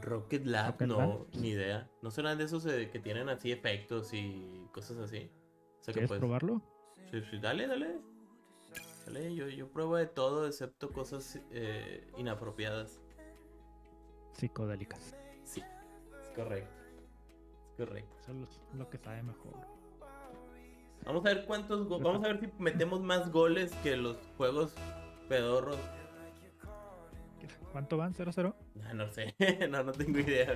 Rocket Lab, Rocket no, Lab. ni idea. ¿No serán de esos eh, que tienen así efectos y cosas así? O sea que ¿Quieres pues. probarlo? Sí, sí, dale, dale. Dale, yo, yo pruebo de todo excepto cosas eh, inapropiadas. Psicodélicas. Sí, es correcto. Es correcto. Eso es lo- que sabe mejor. Vamos a ver cuántos Vamos a ver si metemos más goles que los juegos pedorros. ¿Cuánto van? ¿0-0? Ah, no sé, no, no tengo idea.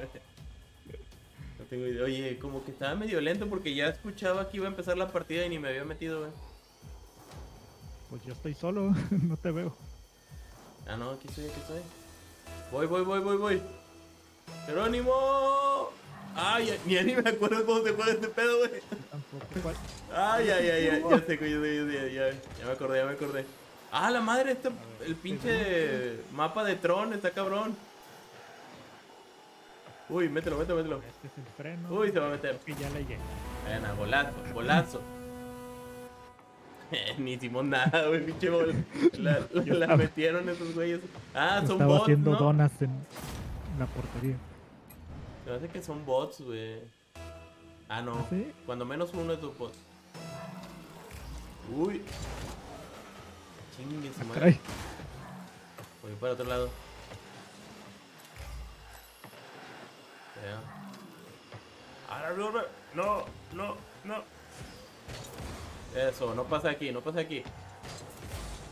No tengo idea. Oye, como que estaba medio lento porque ya escuchaba que iba a empezar la partida y ni me había metido, güey. Pues yo estoy solo, no te veo. Ah, no, aquí estoy, aquí estoy. Voy, voy, voy, voy, voy. ¡Jerónimo! Ay, ya- ni, ni me acuerdo cómo se juega este pedo, güey. Tampoco. ¿Cuál? Ay, ay, ay, ay, ya sé, ya, ya, ya, ya me acordé, ya me acordé. Ah, la madre, este, el pinche mapa de Tron está cabrón. Uy, mételo, mételo, mételo. Este es el freno. Uy, se va a meter. Que ya le llegué. Bueno, golazo, golazo. Ni hicimos nada, güey, pinche gol. La, la- Yo la estaba- metieron esos güeyes. Ah, son Estaba bots, haciendo ¿no? donas en la portería. Se me hace que son bots, güey. Ah, no. ¿Ah, sí? Cuando menos uno es un bot. Uy. Chingue su Ah, madre. Voy para otro lado. Ya. Ahora, no, no, no, no. Eso, no pasa aquí, no pasa aquí.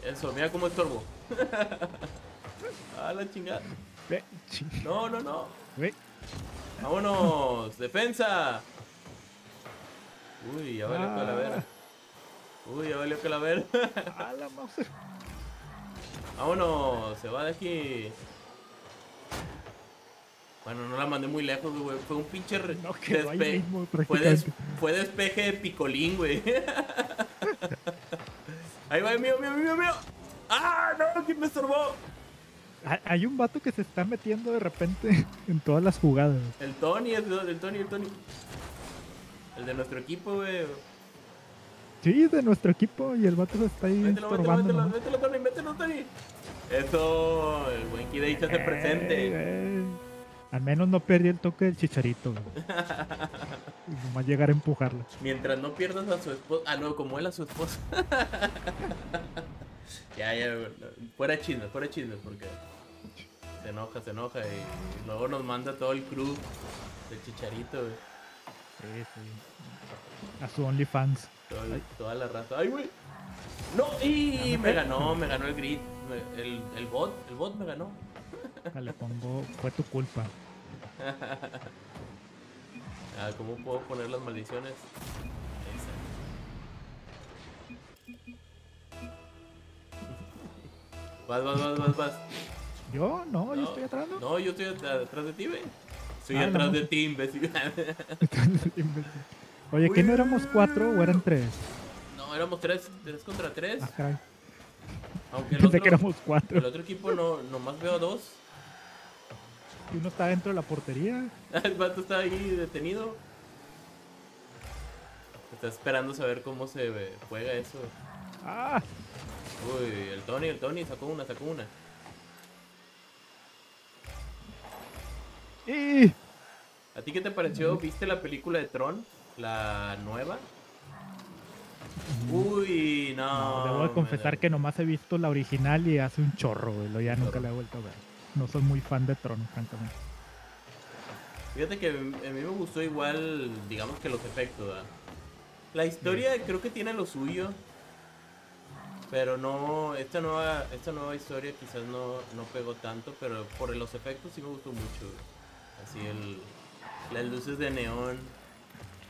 Eso, mira cómo estorbo. A la chingada. No, no, no. Vámonos, defensa. Uy, ya valió Ah. calavera. Uy, ya valió calavera. Ah, la mouse. Vámonos, se va de aquí. Bueno, no la mandé muy lejos, güey. Fue un pinche No, ahí despe- mismo fue, des- prácticamente. fue despeje de picolín, güey. Ahí va, mío, mío, mío, mío. ¡Ah, no! ¿Quién me estorbó? Hay- Hay un vato que se está metiendo de repente en todas las jugadas. El Tony, el, el Tony, el Tony. El de nuestro equipo, güey. Sí, de nuestro equipo y el vato está ahí Mételo, mételo, mételo, mételo, Tony, mételo, Tony. Eso, el buen Kidei se hace presente. eh. Al menos no perdí el toque del chicharito. Y nomás llegar a empujarla. Mientras no pierdas a su esposa. Ah, no, como él a su esposa. ya, ya, fuera chismes, fuera chismes, porque se enoja, se enoja y luego nos manda todo el crew de chicharito, güey. Sí, sí. A su OnlyFans. Toda la raza. ¡Ay, güey! ¡No! ¡Y me ganó! Me ganó el grid. El, el bot, el bot me ganó. Le pongo, fue tu culpa. Ah, ¿cómo puedo poner las maldiciones? Esa. Vas, vas, vas, vas, vas. Yo, no, yo estoy atrás, ¿no? No, yo estoy at- atrás de ti, güey. Estoy Ah, atrás de ti, imbécil. Oye, ¿qué no éramos cuatro o eran tres? no, éramos tres, tres contra tres. Ah, caray. Aunque el Pensé otro, que éramos cuatro. el otro equipo no, nomás veo dos. Y uno está dentro de la portería. El vato está ahí detenido. Está esperando saber cómo se juega eso. ¡Ah! Uy, el Tony, el Tony sacó una, sacó una. ¡Y! ¿A ti qué te pareció? ¿Viste la película de Tron? La nueva. Uy, no. Debo de confesar me- que nomás he visto la original y hace un chorro, güey. Lo ya nunca la he vuelto a ver. No soy muy fan de Tron, francamente. Fíjate que a mí me gustó igual, digamos que los efectos, ¿verdad? La historia creo que tiene lo suyo. Pero no, esta nueva, esta nueva historia quizás no, no pegó tanto, pero por los efectos sí me gustó mucho. Así el, las luces de neón.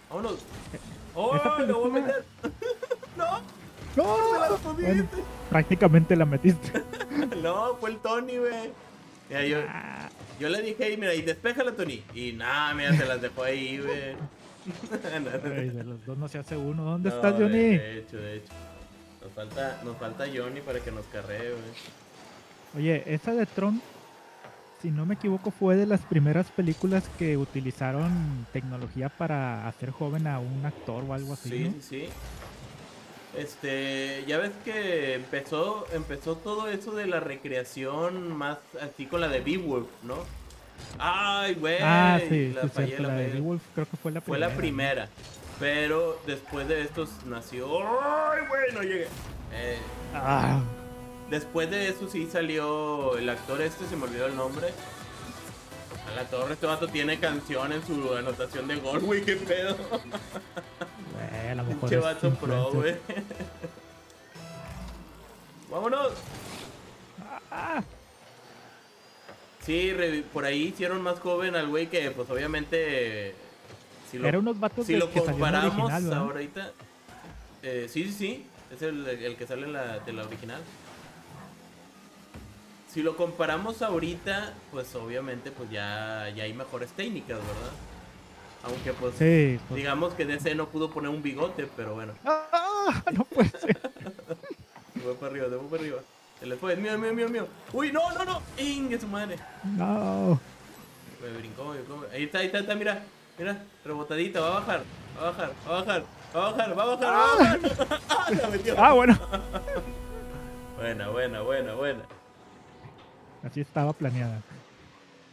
¡Vámonos! ¡Oh, lo voy a meter! ¡No! ¡No! ¡Me la Bueno, pusiste! prácticamente la metiste. No, fue el Tony, güey. Mira, yo, Ah, yo le dije, "Ey, mira, y despéjala, Tony. Y nada, mira, se las dejó ahí, güey. güey, de los dos no se hace uno. ¿Dónde No, estás, Johnny? De, hecho, de hecho. Nos falta, nos falta Johnny para que nos carree, güey. Oye, esa de Tron, si no me equivoco, fue de las primeras películas que utilizaron tecnología para hacer joven a un actor o algo así. Sí, ¿no? sí, sí. Este, ya ves que empezó, empezó todo eso de la recreación más así con la de Beowulf, ¿no? Ay, güey. ah, sí, la sí, fallé, cierto, la la de. Beowulf creo que fue la Fue primera. la primera. Pero después de estos nació. ¡Ay, güey! No llegué. Eh, Ah, después de eso sí salió el actor este, se me olvidó el nombre. A la torre, este vato tiene canción en su anotación de gol, güey, qué pedo. güey, a lo mejor Pinche es vato pro, güey. ¡Vámonos! Ah, Sí, por ahí hicieron más joven al güey que, pues obviamente. Si lo, Era unos vatos si lo comparamos original, ahorita. eh, sí, sí, sí. Es el, el que sale en la, de la original. Si lo comparamos ahorita, pues obviamente pues ya, ya hay mejores técnicas, ¿verdad? Aunque pues Sí, pues- digamos que DC no pudo poner un bigote, pero bueno. Ah, no puede ser. Se fue para arriba, se fue para arriba. Se le fue, mío, mío, mío, mío. Uy, no, no, no. Inge su madre. No. Me brincó, me brincó. Ahí está, ahí está, está, mira. Mira, rebotadita, va a bajar. Va a bajar, va a bajar, va a bajar, va a bajar, va a bajar. Ah, la metió. Ah, bueno. Buena, buena, buena, buena. Así estaba planeada.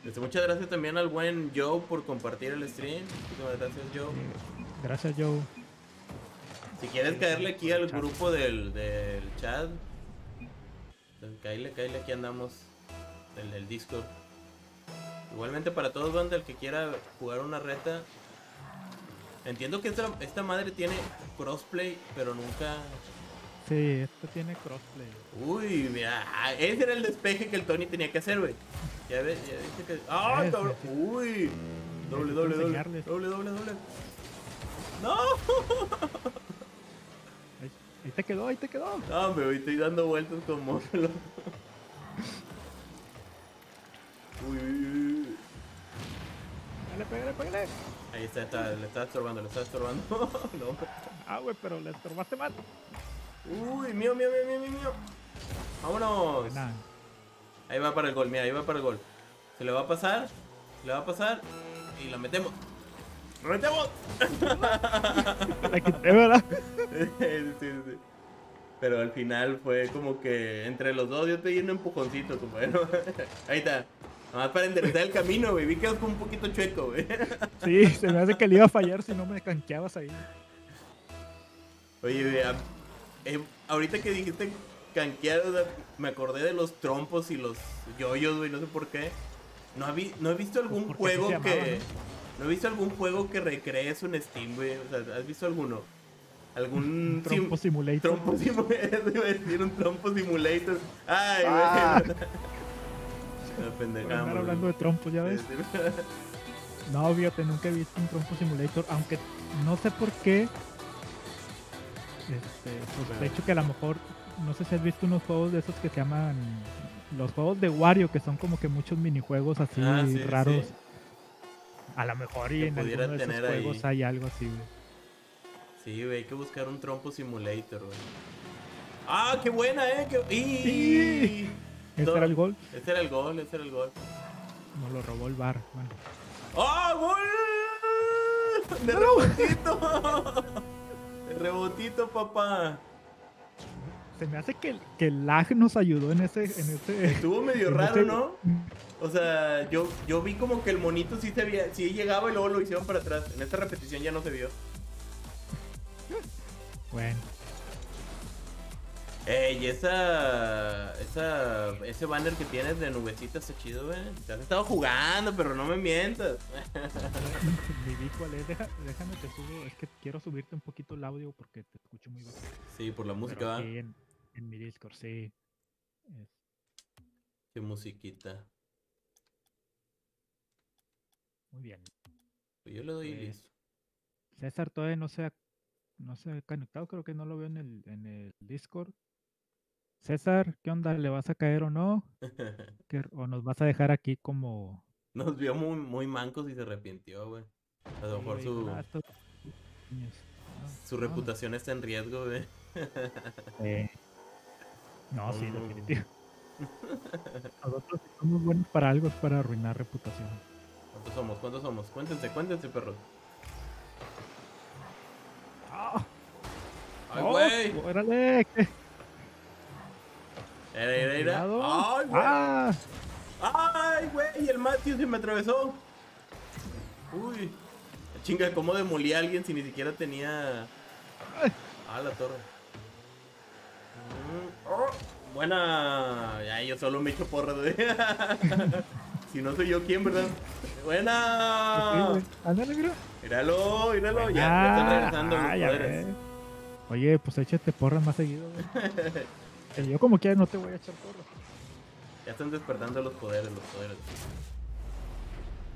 Este, Muchas gracias también al buen Joe por compartir el stream. Muchísimas gracias, Joe. Gracias, Joe. Si quieres caerle aquí al grupo del, del chat, caile, caile, aquí andamos. El del Discord. Igualmente para todos, banda, el que quiera jugar una reta. Entiendo que esta, esta madre tiene crossplay, pero nunca. Sí, esto tiene crossplay. Uy, mira, ah, ese era el despeje que el Tony tenía que hacer, güey. Ya ves, ya viste que. ¡Ah, cabrón! sí. Uy, doble, doble, doble. Doble, doble, doble. ¡No! Ahí, ahí te quedó, ahí te quedó. No, hombre, güey, estoy dando vueltas como. Uy, uy, uy. Dale, pégale, pégale. Ahí está, está, le está estorbando, le está estorbando. no. Ah, güey, pero le estorbaste mal. Uy, mío, mío, mío, mío, mío. Vámonos. Ahí va para el gol, mira, ahí va para el gol. Se le va a pasar, se le va a pasar y la metemos. ¡La metemos! La quité, ¿verdad? sí, sí, sí. Pero al final fue como que entre los dos yo te di un empujoncito, bueno. Ahí está. Nada más para enderezar el camino, güey. Vi que fue un poquito chueco, güey. Sí, se me hace que le iba a fallar si no me canqueabas ahí. Oye, güey, a- eh, ahorita que dijiste canquear, o sea, me acordé de los trompos y los yoyos, güey, no sé por qué. No, no he visto algún Pues juego llamaba, que... No he visto algún juego que recree eso en Steam, güey. O sea, ¿has visto alguno? Algún... Trompo sim- simulator. Trompo simulator, iba a decir un trompo simulator. Ay, Ah. güey. Por pendejamos, güey. hablando de trompos, ya ves. No, fíjate, nunca he visto un trompo simulator, aunque no sé por qué. Este, sospecho que a lo mejor, no sé si has visto unos juegos de esos que se llaman los juegos de Wario, que son como que muchos minijuegos así Ah, sí, raros. sí. A lo mejor y en alguno de esos ahí. juegos hay algo así, güey. Sí, güey, hay que buscar un trompo simulator, güey. ¡Ah, qué buena, eh! Qué... ¡Y! Ese Todo- era el gol, Ese era el gol, ese era el gol. nos lo robó el bar. Bueno, ¡Ah, gol! ¡De rebotito! ¡De rebotito, papá! Se me hace que, el- que el lag nos ayudó en ese, en ese, Estuvo medio raro, ese- ¿no? O sea, yo, yo vi como que el monito sí se veía, sí llegaba y luego lo hicieron para atrás. En esta repetición ya no se vio. Bueno, Ey, esa, esa, ese banner que tienes de nubecitas está chido, güey. Te has estado jugando, pero no me mientas. ni vi cuál es. Deja- déjame te subo. Es que quiero subirte un poquito el audio porque te escucho muy bajo. Sí, por la música, Pero en, en mi Discord, sí. Es- Qué musiquita. muy bien. Pues yo le doy Eh, listo. César todavía no se ha, no se ha conectado, creo que no lo veo en el, en el Discord. César, ¿qué onda? ¿Le vas a caer o no? ¿Qué- ¿O nos vas a dejar aquí como... Nos vio muy, muy mancos y se arrepintió, güey. A lo mejor Sí, su, su reputación está en riesgo, güey. eh, No, sí, No. definitivo. Nosotros somos buenos para algo, es para arruinar reputación. ¿Cuántos somos? ¿Cuántos somos? Cuéntense, cuéntense, perros. ¡Ah! ¡Ay, ¡Oh! güey! ¡Órale! ¿qué? Era, era, era. ¡Ay, güey! ¡Ah! ¡Ay, güey! El Matthew se me atravesó. Uy. Chinga, ¿cómo demolí a alguien si ni siquiera tenía... Ah, la torre. Mm, oh, buena. Ya, yo solo me echo porras, güey. si no soy yo, ¿quién, verdad? Buena. Ándale, mira. Míralo, míralo. Ya, ya están regresando los Ah, ya poderes. Oye, pues échate porras más seguido, güey. Que Yo como quiera no te voy a echar porras. Ya están despertando los poderes, los poderes.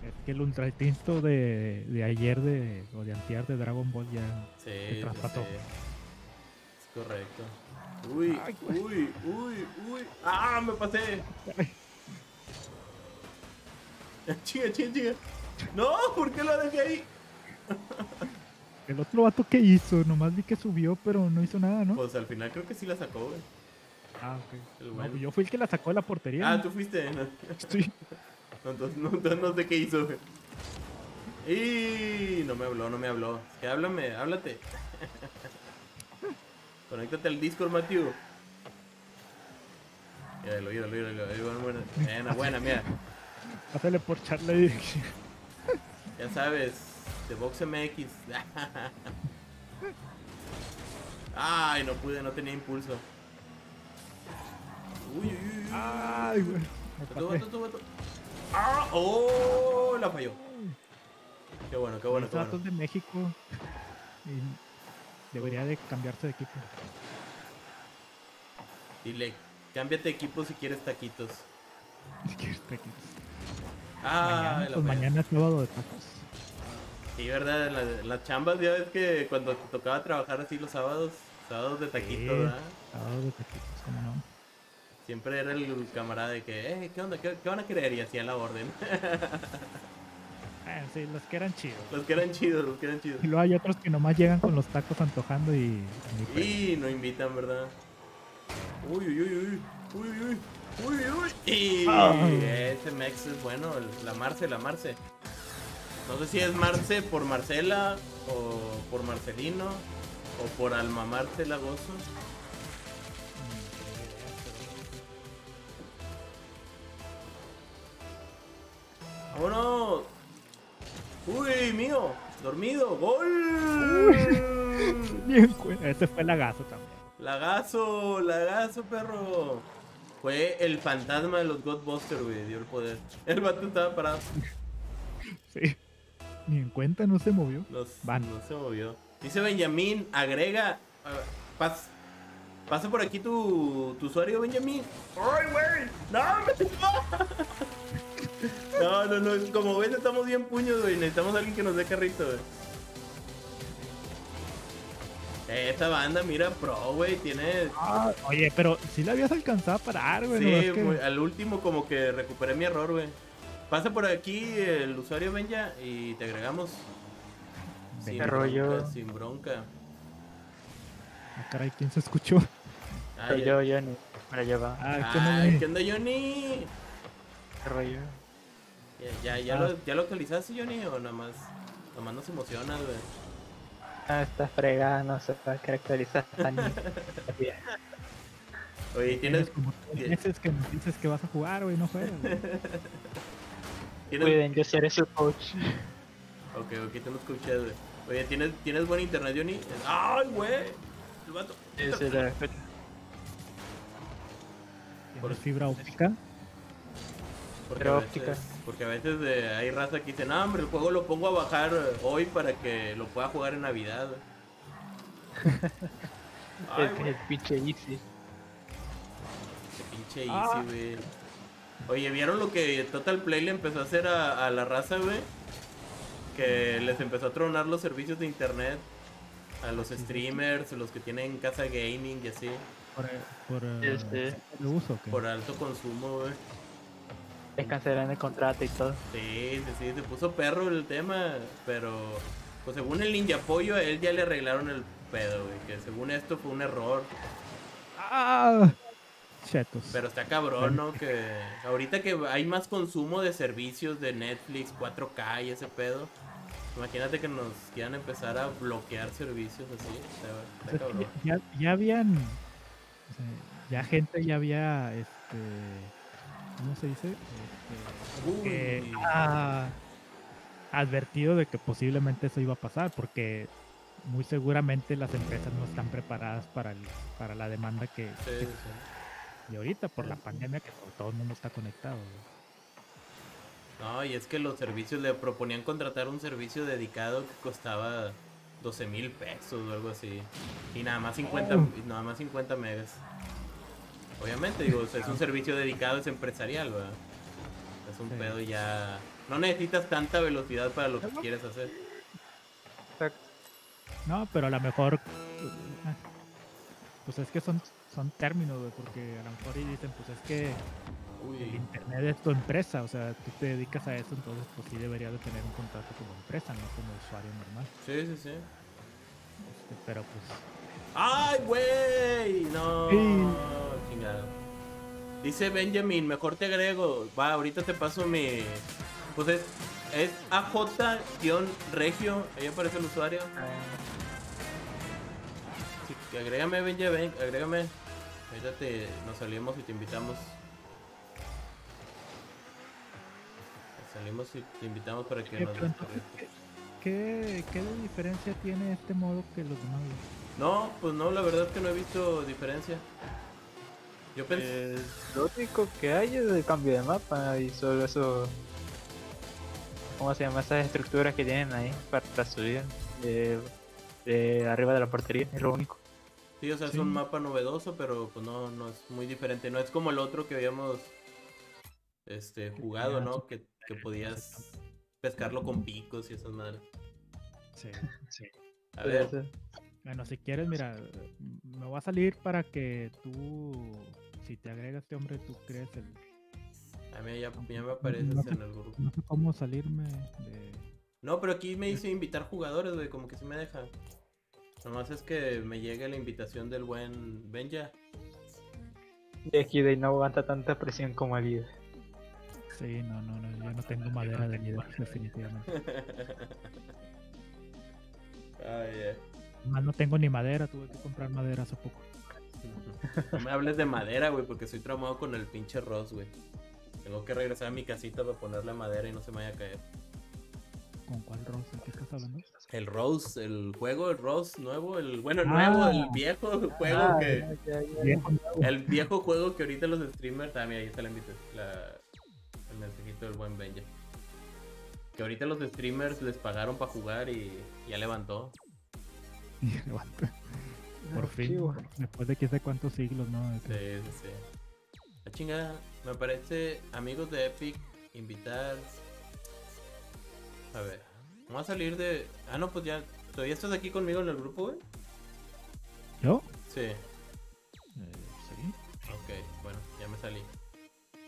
Es que el ultra instinto de, de ayer de, o de antier de Dragon Ball ya Sí, se sí. Es correcto. Uy, Ay, uy, uy, uy. ¡Ah, me pasé! Chinga, chinga, chinga. No, ¿por qué lo dejé ahí? El otro vato que hizo, nomás vi que subió, pero no hizo nada, ¿no? Pues al final creo que sí la sacó, güey. ah, ok. el No, bueno. yo fui el que la sacó de la portería. Ah, ¿no? tú fuiste. No, Sí. entonces, no, entonces no sé qué hizo, güey. Y no me habló, no me habló. Es que háblame, háblate. Conéctate al Discord, Matthew. Míralo, míralo, míralo. Ahí Buena, buena, buena, mira. Pásale por charla dirección. Ya sabes, de Box MX. Ay, no pude, no tenía impulso. Uy, uy, uy. Ay, güey. ¡Ah! ¡Oh! La falló. Qué bueno, qué bueno, qué bueno. de México. y debería de cambiarse de equipo. Dile, cámbiate de equipo si quieres taquitos. ¿Quieres taquitos? Ah, mañana, pues mañana es sábado de tacos. Sí, ¿verdad? La- Las chambas, ya ves que cuando te tocaba trabajar así los sábados, sábados de taquitos, Sí. ¿verdad? Sábado de taquitos, ¿cómo no? Siempre era el camarada de que, eh, ¿qué onda? ¿Qué, qué van a querer? Y hacía la orden. Ah, sí, los que eran chidos. los que eran chidos, los que eran chidos. Y luego hay otros que nomás llegan con los tacos antojando y... Y no invitan, ¿verdad? Uy, uy, uy, uy, uy, uy, uy, uy. Y Ah. ese Mex es bueno, la Marce, la Marce. No sé si es Marce por Marcela o por Marcelino o por Alma Marcela Gozo. ¡Vámonos! ¡Uy, mío! ¡Dormido! ¡Gol! Bien. Ese fue lagazo también. Lagazo, lagazo, perro. Fue el fantasma de los Godbusters, güey, dio el poder. El vato estaba parado. Sí. Ni en cuenta no se movió. Los, Van. No se movió. Dice Benjamín, agrega. pas- pasa por aquí tu, tu usuario, Benjamín. ¡Ay, güey! ¡No, me No, no, no. Como ves, estamos bien puños, güey. Necesitamos a alguien que nos dé carrito, güey. Eh, Esta banda, mira, pro, güey. Tiene Ah, oye, pero si la habías alcanzado a parar, güey. Sí, que- muy- al último como que recuperé mi error, güey. Pasa por aquí el usuario Benja y te agregamos. Sin rollo. bronca, sin bronca. Ah, caray, ¿quién se escuchó? Ah, ya- yo, Johnny. Para allá va. Ah, ¿qué Ay, me- ¿qué onda, Johnny? ¿Qué rollo? Ya, ya, ya, Ah. lo, ¿Ya lo actualizaste, Johnny? ¿O nada más? Nada más nos emocionas, güey. Ah, está fregada, no se va a caracterizar tan bien. Oye, Tienes ¿tienes, como tres tie- meses que dices que vas a jugar, güey, no juegas. Cuiden, yo seré su coach. Ok, ok, te nos escuché, güey. Oye, ¿tienes, ¿tienes buen internet, Johnny? ¡Ay, güey! El vato. Sí, la- ¿Tienes fibra óptica? Porque Pero a óptica. veces, porque a veces eh, hay raza que dice, no, hombre, el juego lo pongo a bajar eh, hoy para que lo pueda jugar en Navidad. güey". Ay, el pinche easy. qué pinche Ah. easy, güey. Oye, ¿vieron lo que Total Play le empezó a hacer a, a la raza, güey? Que les empezó a tronar los servicios de internet a los streamers, los que tienen casa gaming y así, ¿Por, por Este. uso qué? por alto consumo, güey. Les cancelan el contrato y todo. Sí, sí, sí, se puso perro el tema, pero pues según el Ninja Pollo, a él ya le arreglaron el pedo, güey, que según esto fue un error, ¡Ah! Chetos. pero está cabrón, ¿no? Que ahorita que hay más consumo de servicios de Netflix, 4K y ese pedo, imagínate que nos quieran empezar a bloquear servicios así, está, cabrón. ya, ya habían. o sea, ya gente ya había este ¿cómo se dice? Este, que Uy. ha advertido de que posiblemente eso iba a pasar, porque muy seguramente las empresas no están preparadas para, el- para la demanda que, Sí, que- sí, sí. y ahorita por la pandemia que todo, el mundo está conectado. No, y es que los servicios le proponían contratar un servicio dedicado que costaba 12 mil pesos o algo así. Y nada más 50, Oh. y nada más 50 megas. Obviamente, digo, o sea, es un servicio dedicado, es empresarial, ¿verdad? Es un Sí. pedo ya... No necesitas tanta velocidad para lo que quieres hacer. Exacto. No, pero a lo mejor, eh, pues es que son, son términos, güey, porque a lo mejor y dicen, pues es que el internet es tu empresa, o sea, tú te dedicas a eso, entonces pues sí deberías de tener un contrato como empresa, no como usuario normal. sí, sí, sí. Este, pero pues ¡Ay, güey! No, chingado. Dice Benjamin, mejor te agrego. Va, ahorita te paso mi. Pues es, es AJ-regio. Ahí aparece el usuario. Sí, agrégame, Benjamin, agrégame. Ahorita te, nos salimos y te invitamos. Salimos y te invitamos para que nos. ¿qué, qué de diferencia tiene este modo que los demás? No, pues no, la verdad es que no he visto diferencia. Yo pensé. eh, lo único que hay es el cambio de mapa y solo eso. ¿Cómo se llama? Esas estructuras que tienen ahí para subir de, de arriba de la portería, es lo único. Sí, o sea, Sí. es un mapa novedoso, pero pues no, no es muy diferente. No es como el otro que habíamos este, jugado, ¿no? Que, que podías pescarlo con picos y esas madres. Sí. A ver, Bueno, si quieres, mira, me va a salir para que tú, si te agrega este hombre, tú crees el... a mí ya, ya me apareces No sé. en el grupo. No sé cómo salirme de... No, pero aquí me dice invitar jugadores, güey, como que sí me deja. Nomás es que me llegue la invitación del buen Benja. y aquí de no aguanta tanta presión como el líder. Sí, no, no, no, yo no tengo madera de líder, definitivamente. Ay, eh. Más no tengo ni madera, tuve que comprar madera hace poco. No me hables de madera, güey, porque estoy traumado con el pinche Ross, güey. Tengo que regresar a mi casita para ponerle madera y no se me vaya a caer. ¿Con cuál rosa? ¿De qué estás hablando? El Rose, el juego, el Rose nuevo, el bueno, el Ah. nuevo, el viejo juego Ah, que. ya, ya, ya. Viejo nuevo. El viejo juego que ahorita los streamers. Ah, mira, ahí está la invitación. La, el mensajito del buen Benja. Que ahorita los streamers les pagaron para jugar y ya levantó. Y levanta. Por Ah, fin, chivo. después de quién sé cuántos siglos, ¿no? Que- Sí, sí, sí. La chingada, me parece amigos de Epic, invitar. A ver, vamos a salir de. Ah, no, pues ya. ¿Todavía estás aquí conmigo en el grupo, güey? ¿Yo? Sí. Eh, sí. Ok, bueno, ya me salí.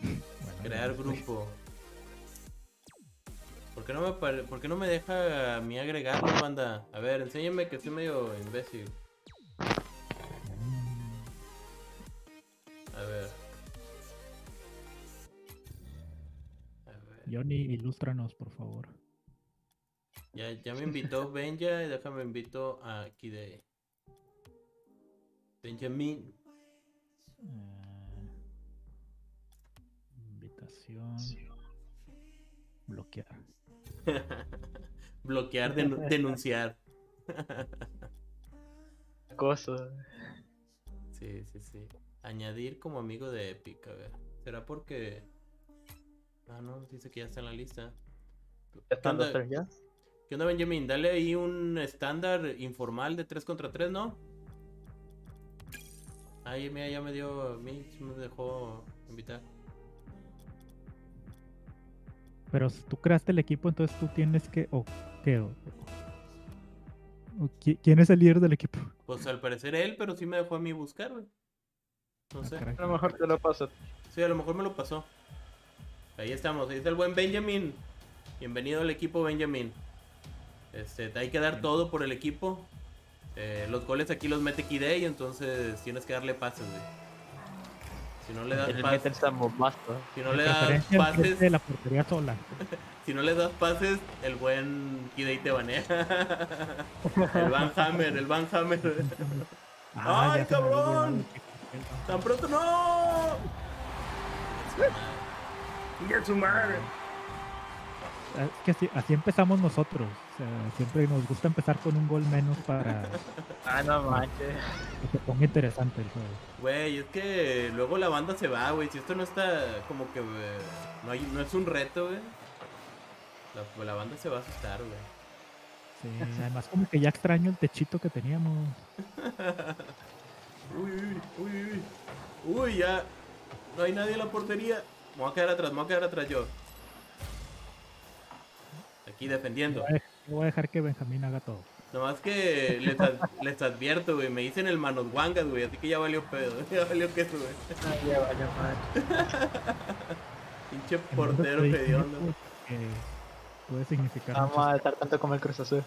Bueno, Crear grupo. ¿Por qué no me, pare- ¿por qué no me deja a mí agregarlo, banda? A ver, enséñame que estoy medio imbécil. A ver. A ver. Johnny, ilústranos, por favor. Ya, ya me invitó Benja y déjame invito a de Benjamin. Eh, invitación. Bloquear. Bloquear, denu- denunciar. Acoso. Sí, sí, sí. Añadir como amigo de Epic, a ver. ¿Será porque... Ah, no, dice que ya está en la lista. Ya ¿Qué están los tres ya. ¿Qué onda, Benjamin? Dale ahí un estándar informal de 3 contra 3, ¿no? Ahí, mira, ya me dio... A mí me dejó invitar. Pero si tú creaste el equipo, entonces tú tienes que. ¿O qué? ¿O- o qui- ¿Quién es el líder del equipo? Pues al parecer él, pero sí me dejó a mí buscar, güey. No Ah, sé. caray. A lo mejor te lo paso. Sí, a lo mejor me lo pasó. Ahí estamos, ahí está el buen Benjamin. Bienvenido al equipo Benjamin. Este, hay que dar todo por el equipo. Eh, los goles aquí los mete Kidei, entonces tienes que darle pases, güey. Si no le das pases, el sambobasto. si no De le das pases, de la portería sola. si no le das pases, el buen Kidei te banea. el Van Hammer, el Van Hammer. ¡Ay, me había cabrón! ¡Tan pronto no! ¡Ya su madre! Es que así, así empezamos nosotros. Siempre nos gusta empezar con un gol menos para Ah, no manches. que se ponga interesante el juego. Güey, es que luego la banda se va, güey. Si esto no está como que. no, hay, no es un reto, güey. La, la banda se va a asustar, güey. Sí, además como que ya extraño el techito que teníamos. Uy, uy, uy, uy. Uy, ya. No hay nadie en la portería. Me voy a quedar atrás, me voy a quedar atrás yo. Aquí defendiendo. Voy voy a dejar que Benjamín haga todo. Nomás que les, ad- les advierto, güey. Me dicen el manos guangas, güey. Así que ya valió pedo. Ya valió queso, güey. Ah, ya valió madre. Pinche portero que puede significar Vamos a estar tanto como el Cruz Azul.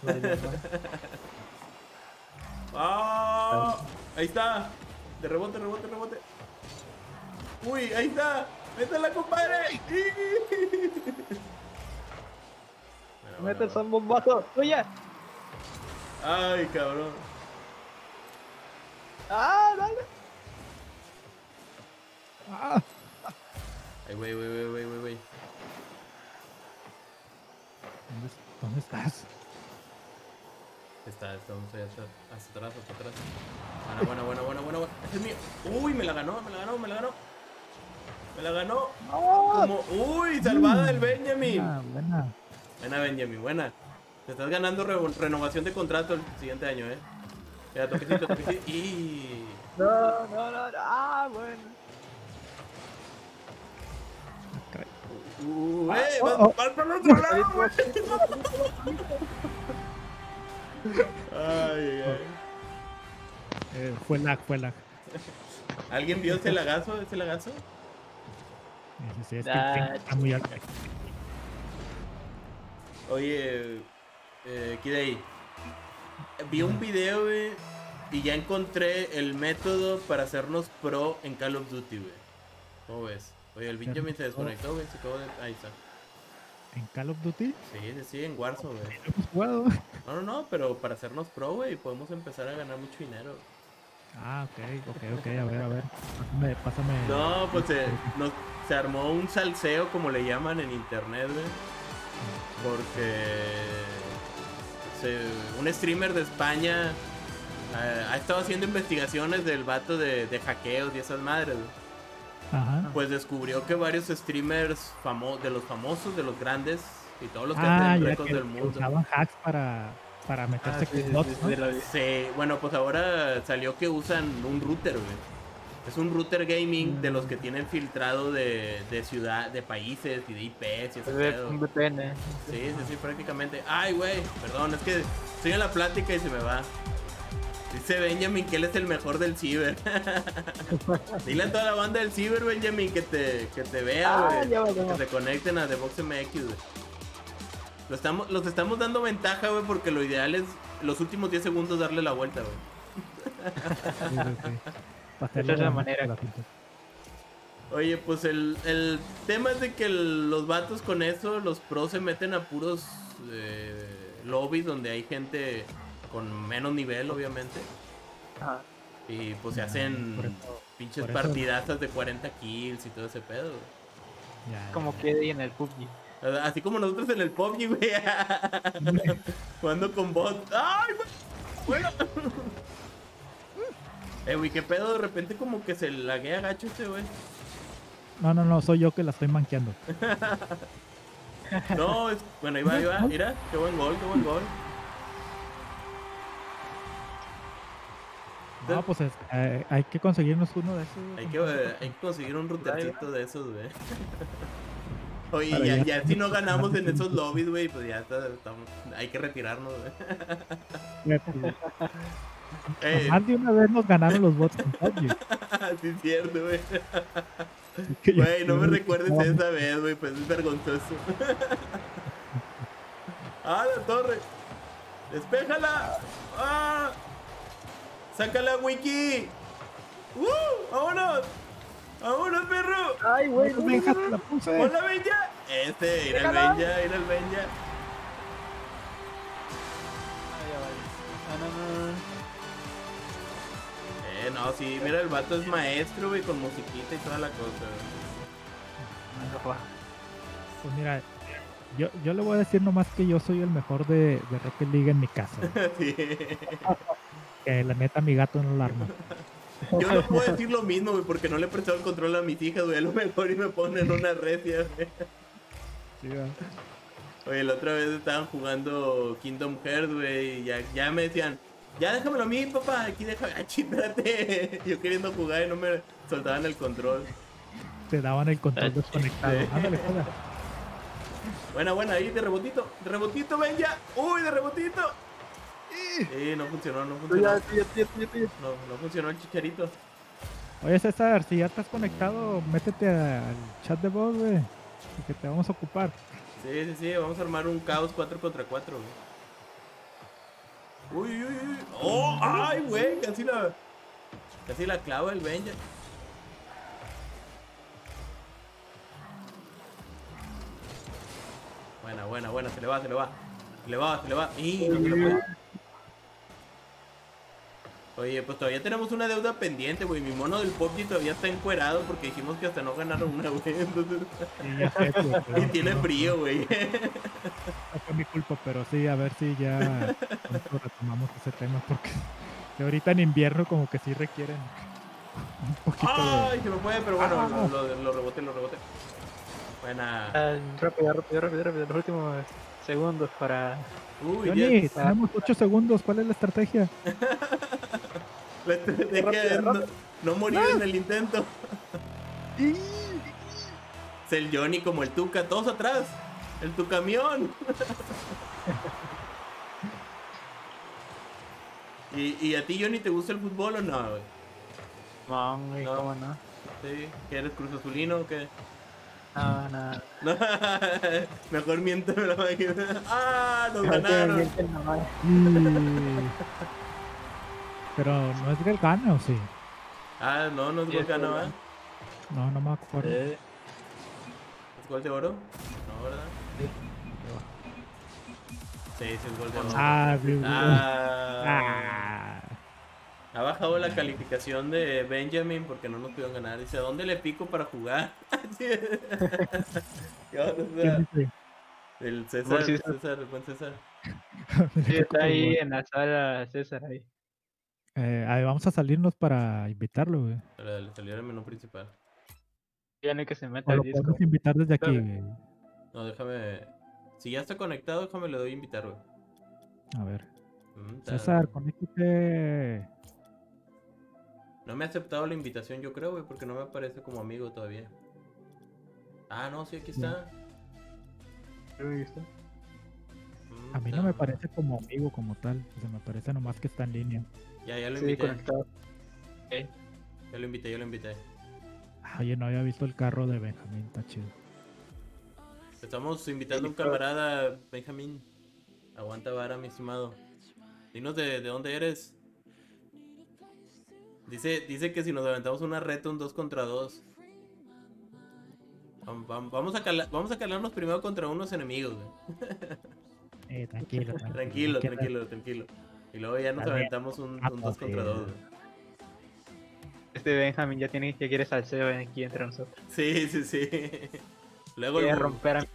¡Ah! Ahí está. De rebote, rebote, rebote. Uy, ahí está. Métela, compadre. Bueno, bueno, Mete el bueno. zambombazo. ¡Oye! Ay, cabrón. ¡Ah, dale! ¡Ah! Ay, güey, güey, güey, güey, güey, güey. ¿Dónde, dónde estás? Está, estamos allá hasta, hasta atrás, hasta atrás. Buena, buena, buena, buena, buena, buena. Ese es mío. Uy, me la ganó, me la ganó, me la ganó. Me la ganó. Como, uy, salvada del Benjamin. Ah, buena. Buena, Benjamin, buena. Te estás ganando re- renovación de contrato el siguiente año, eh. Ya, toquecito, toquecito. Y. No, no, no, no. Ah, bueno. Uh, eh, oh, vas, oh. vas para el otro lado, güey. Ay, ay, ay. Eh, fue lag, fue lag. ¿Alguien vio ese lagazo? ¿Ese lagazo? Sí, sí, sí, es que Ah, está muy alto. Oye, eh, Kidei, vi un video, güey, y ya encontré el método para hacernos pro en Call of Duty, güey. ¿Cómo ves? Oye, el Benjamin se desconectó, güey, se acabó de... Ahí está. En Call of Duty Sí, sí, sí, en Warzone, güey. no jugado. No, no, no, pero para hacernos pro, güey, podemos empezar a ganar mucho dinero. Ah, ok, ok, ok, a ver, a ver. Pásame, pásame. No, pues se, nos- se armó un salseo, como le llaman en internet, güey. Porque se- un streamer de España eh, ha estado haciendo investigaciones del vato de, de hackeos y esas madres. Ajá. Pues descubrió que varios streamers famo de los famosos, de los grandes y todos los que Ah, hacen récords del mundo. usaban hacks para, para meterse Ah, sí, con sí, bots, bueno, pues ahora salió que usan un router, güey. Es un router gaming de los que tienen filtrado de, de ciudad, de países y de IPs y ese Se ve pedo. un VPN. Sí, sí, sí, prácticamente. Ay, güey, perdón, es que estoy en la plática y se me va. Dice Benjamin que él es el mejor del ciber. Dile a toda la banda del ciber, Benjamin, que te, que te vea, Ah, güey. que se conecten a The Box MX, güey. Lo estamos, los estamos dando ventaja, güey, porque lo ideal es los últimos 10 segundos darle la vuelta, güey. Esa es la manera. la. Oye, pues el, el tema es de que el- los vatos con eso, los pros se meten a puros eh, lobbies donde hay gente con menos nivel, obviamente. Ajá. Y pues se hacen eso- pinches partidazas de 40 kills y todo ese pedo. Ya, ya, Como quede ahí en el PUBG. Así como nosotros en el PUBG, güey. Jugando con bots. ¡Ay, güey! Bueno. Eh, güey, qué pedo, de repente como que se laguea gacho este, güey. No, no, no, soy yo que la estoy manqueando. No, es... bueno, ahí va, ahí va. Mira, qué buen gol, qué buen gol. No, pues es- eh, hay que conseguirnos uno de esos. Hay que, eh, hay que conseguir un routercito de esos, güey. Oye, Para ya, ya- ya si no ganamos en esos lobbies, güey, pues ya estamos, hay que retirarnos, güey. Fíjate, Eh, Más de una vez nos ganaron los bots con PUBG. sí es cierto, güey. Güey, no me recuerdes esa vez, güey, pues es vergonzoso. ¡Ah, la torre! ¡Despéjala! ¡Ah! ¡Sácala, Wiki! ¡Uh! ¡Vámonos! ¡Vámonos, perro! Ay, güey, Pues venga, te la puse. ¡Hola, Benja! Este, ir al. Benja, ir al Benja. Ah, ya vale. Ah, no, no, no. Eh, no, sí, mira, el vato es maestro, güey, con musiquita y toda la cosa. Pues mira, yo, yo le voy a decir nomás que yo soy el mejor de, de Rocket League en mi casa. Sí. Que la neta mi gato no la arma. Yo no puedo decir lo mismo, güey, porque no le he prestado el control a mis hijas, güey. A lo mejor y me ponen una recia, güey. Sí. Oye, la otra vez estaban jugando Kingdom Hearts, güey, y ya, ya me decían, ya déjamelo a mí, papá, aquí déjame, chíndate. Yo queriendo jugar y no me soltaban el control. Te daban el control desconectado. Ándale, juega. Buena, buena, ahí de rebotito, de rebotito, ven ya. Uy, de rebotito. Sí, no funcionó, no funcionó. Ya, ya, ya, ya, ya. No, no funcionó el chicharito. Oye, César, si ya estás conectado, métete al chat de voz, güey. Que te vamos a ocupar. Sí, sí, sí, vamos a armar un caos 4 contra 4, güey. Uy, uy, uy. Oh, ay, güey, casi la. Casi la clava el Benja. Buena, buena, buena, se le va, se le va. Se le va, se le va. Y no se lo puede. Oye, pues todavía tenemos una deuda pendiente, güey. Mi mono del PUBG todavía está encuerado porque dijimos que hasta no ganaron una, güey. Entonces... Sí, pero Y tiene frío, güey. No fue mi culpa, pero sí, a ver si ya retomamos ese tema porque que ahorita en invierno como que sí requieren un poquito de... Ay, se me fue, pero bueno, Ah, lo, lo, lo reboté, lo reboté. Buena. Ah, Rápido, rápido, rápido, rápido. Los últimos segundos para. Uy, Johnny, ya. tenemos 8 segundos, ¿cuál es la estrategia? La estrategia es no, no morir en el intento. Es el Johnny como el Tuca, todos atrás. El tu camión. ¿Y, ¿Y a ti, Johnny, te gusta el fútbol o no, güey? Güey, No. ¿cómo no? ¿Sí? ¿Que eres Cruz Azulino o qué? No, no. No, mejor miénteme la máquina. ¡Ah! ¡Nos No, ganaron! Pero no es que o sí? Ah, no, no es Sí. ¿va? No, no me acuerdo. Eh, ¿Es gol de oro? No, ¿verdad? Sí, sí es gol de oro. Ah, sí, sí. Ah. Ah. Ha bajado la calificación de Benjamin porque no nos pudieron ganar. Dice, ¿a dónde le pico para jugar? El César, César, el buen César. sí, está ahí en la sala César ahí. Eh, ahí vamos a salirnos para invitarlo, güey. Para le salió el menú principal. Ya no hay que se meta O al lo disco. podemos invitar desde aquí, güey. No, déjame. Si ya está conectado, déjame le doy a invitar, güey. A ver. Mm, César, conéctate. No me ha aceptado la invitación, yo creo, güey, porque no me aparece como amigo todavía. Ah, no, sí, aquí está. Ahí está. Mm, A mí no me parece como amigo como tal. O sea, me parece nomás que está en línea. Ya, ya lo Sí, invité. conectado. Ya lo invité, ya lo invité. Oye, no había visto el carro de Benjamín, está chido. Estamos invitando a un camarada, Benjamín. Aguanta vara, mi estimado. Dinos de, de dónde eres. Dice, dice que si nos aventamos una reta, un 2 contra 2. Vam- vam- Vamos a, vamos a calarnos primero contra unos enemigos, güey. Eh, tranquilo, tranquilo. Tranquilo, tranquilo, tranquilo. Y luego ya nos aventamos un, Ah, un 2 pues, contra sí. 2. Este Benjamin ya tiene ya quiere salseo aquí entre nosotros. Sí, sí, sí. Luego, Quiere el- romper a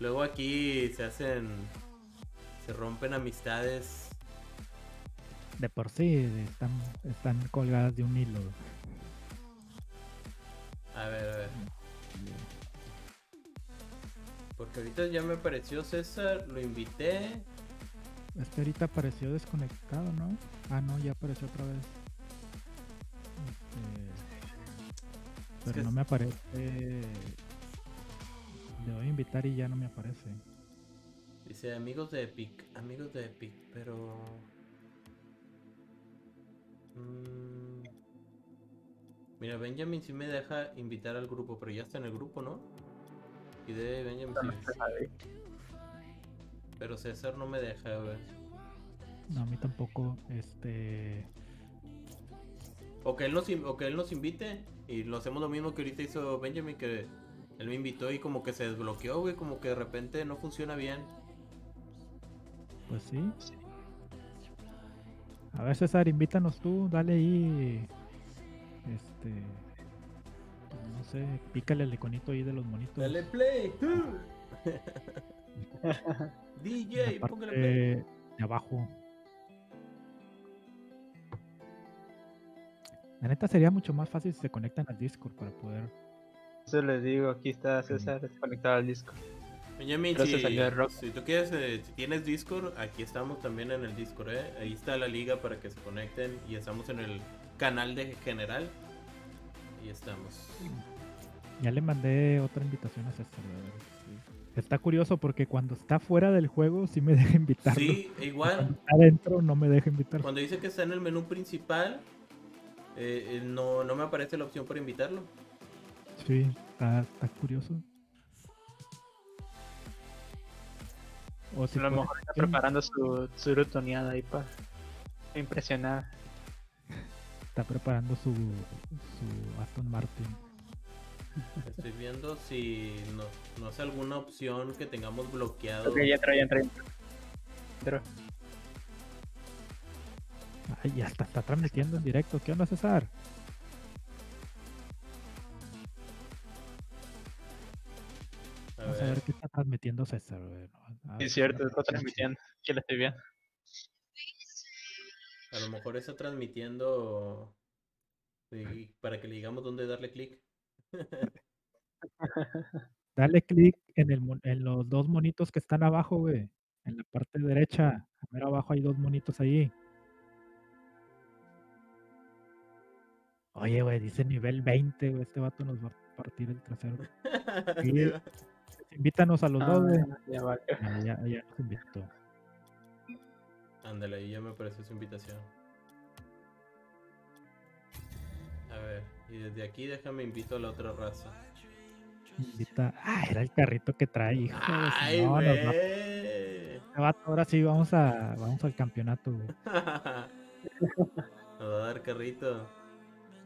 luego aquí se hacen. Se rompen amistades. De por sí están, están colgadas de un hilo. A ver, a ver. Porque ahorita ya me apareció César, lo invité. Este ahorita apareció desconectado, ¿no? Ah, no, ya apareció otra vez. Este, Pero no me aparece. Le voy a invitar y ya no me aparece. Dice amigos de Epic, amigos de Epic, pero... Mm, Mira, Benjamin sí me deja invitar al grupo, pero ya está en el grupo, ¿no? Y de Benjamin sí. Pero César no me deja, güey. No, a mí tampoco. Este. O que, él nos, o que él nos invite y lo hacemos lo mismo que ahorita hizo Benjamin, que él me invitó y como que se desbloqueó, güey, como que de repente no funciona bien. Pues sí. A ver, César, invítanos tú, dale ahí. Este. No sé, pícale el iconito ahí de los monitos. Dale play. DJ, póngale play. de abajo. La neta sería mucho más fácil si se conectan al Discord para poder. Eso les digo, aquí está César desconectado al disco. Benjamin, si, salió de rock. si tú quieres, eh, si tienes Discord, aquí estamos también en el Discord, ¿eh? Ahí está la liga para que se conecten y estamos en el canal de general. Y estamos. Ya le mandé otra invitación a César. Está curioso porque cuando está fuera del juego sí me deja invitarlo. Sí, Cuando igual, está adentro no me deja invitarlo. cuando dice que está en el menú principal, eh, eh, no, no me aparece la opción para invitarlo. Sí, está, está curioso. O si a lo mejor está preparando su, su rutoneada ahí para impresionar. está preparando su, su Aston Martin. Estoy viendo si no, no es alguna opción que tengamos bloqueado. Ok, ya entró, ya entró. Entró. Ay, ya está, está transmitiendo en directo. ¿Qué onda, César? A Vamos a ver. ver qué está transmitiendo César. güey, ¿no? A Sí, es cierto, la- está transmitiendo. Que lo estoy viendo. A lo mejor está transmitiendo sí, para que le digamos dónde darle clic. Dale clic en, el, en los dos monitos que están abajo, güey. En la parte derecha. A ver, abajo hay dos monitos ahí. Oye, güey, dice nivel 20, güey. Este vato nos va a partir el trasero. Sí. Invítanos a los dos. Ah, ya va. Ya, ya nos invitó. Ándale, ahí ya me apareció su invitación. A ver, y desde aquí déjame invito a la otra raza. Invita. Ah, era el carrito que trae, hijo. ¡Ay, no, nos va- este ahora sí vamos a vamos al campeonato, güey. Nos va a dar carrito.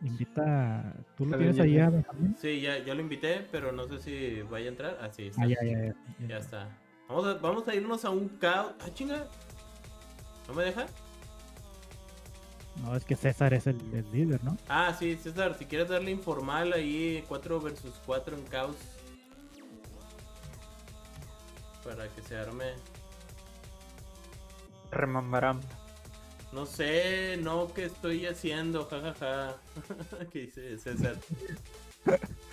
Invita. ¿Tú lo tienes ahí ya. a Benjamín? Sí, ya, ya lo invité, pero no sé si vaya a entrar. Ah, sí, está. Ah, ya, ya, ya, ya. Ya está. Vamos a, vamos a irnos a un caos. ¡Ah, chinga! ¿No me deja? No, es que César es el, el líder, ¿no? Ah, sí, César, si quieres darle informal ahí 4 versus 4 en caos. Para que se arme. Remambaram. No sé, no, ¿qué estoy haciendo? jajaja ¿Qué dice César?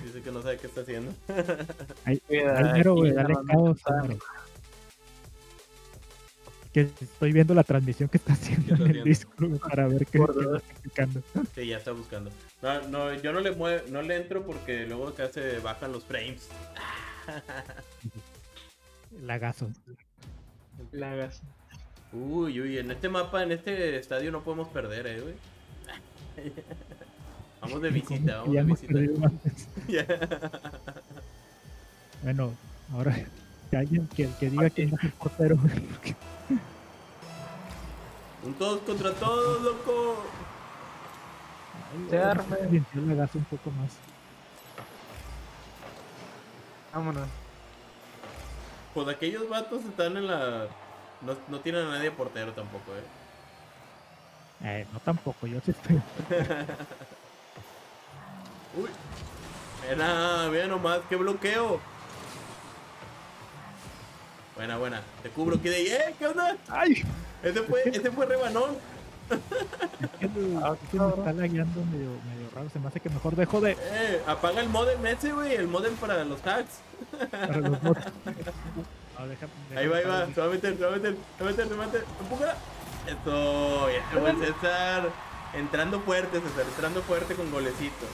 Dice que no sabe qué está haciendo. Ahí, mero, güey, dale caos. Que estoy viendo la transmisión que está haciendo ¿Qué está en el? Discord para ver qué, está explicando. Sí, ya está buscando. No, no, yo no le muevo, no le entro porque luego acá se bajan los frames. Lagazo. Lagas. Uy, uy, en este mapa, en este estadio no podemos perder, eh, güey. Vamos de visita, vamos que ya de hemos visita. perdido antes. Bueno, ahora que alguien que, que diga quién es el portero. Un todos contra todos, loco. Se arme. el lagazo un poco más. Vámonos. Pues aquellos vatos están en la. No, no tienen a nadie portero tampoco, eh. Eh, no tampoco, yo sí estoy. Uy. Mira, mira nomás, qué bloqueo. Buena, buena. Te cubro, que de. ¡Eh! ¿Qué onda? ¡Ay! Ese fue, ese fue rebanón. Es que me- es que me está lagueando medio, medio raro. Se me hace que mejor dejo de. Eh, apaga el modem ese, güey. El modem para los hacks. Para los bots. No, deja- deja Ahí va, ahí va. Se va a meter, se va a meter, se va a meter, se va a meter. Empújala. Buen César. Entrando fuerte, César. Entrando fuerte con golecito.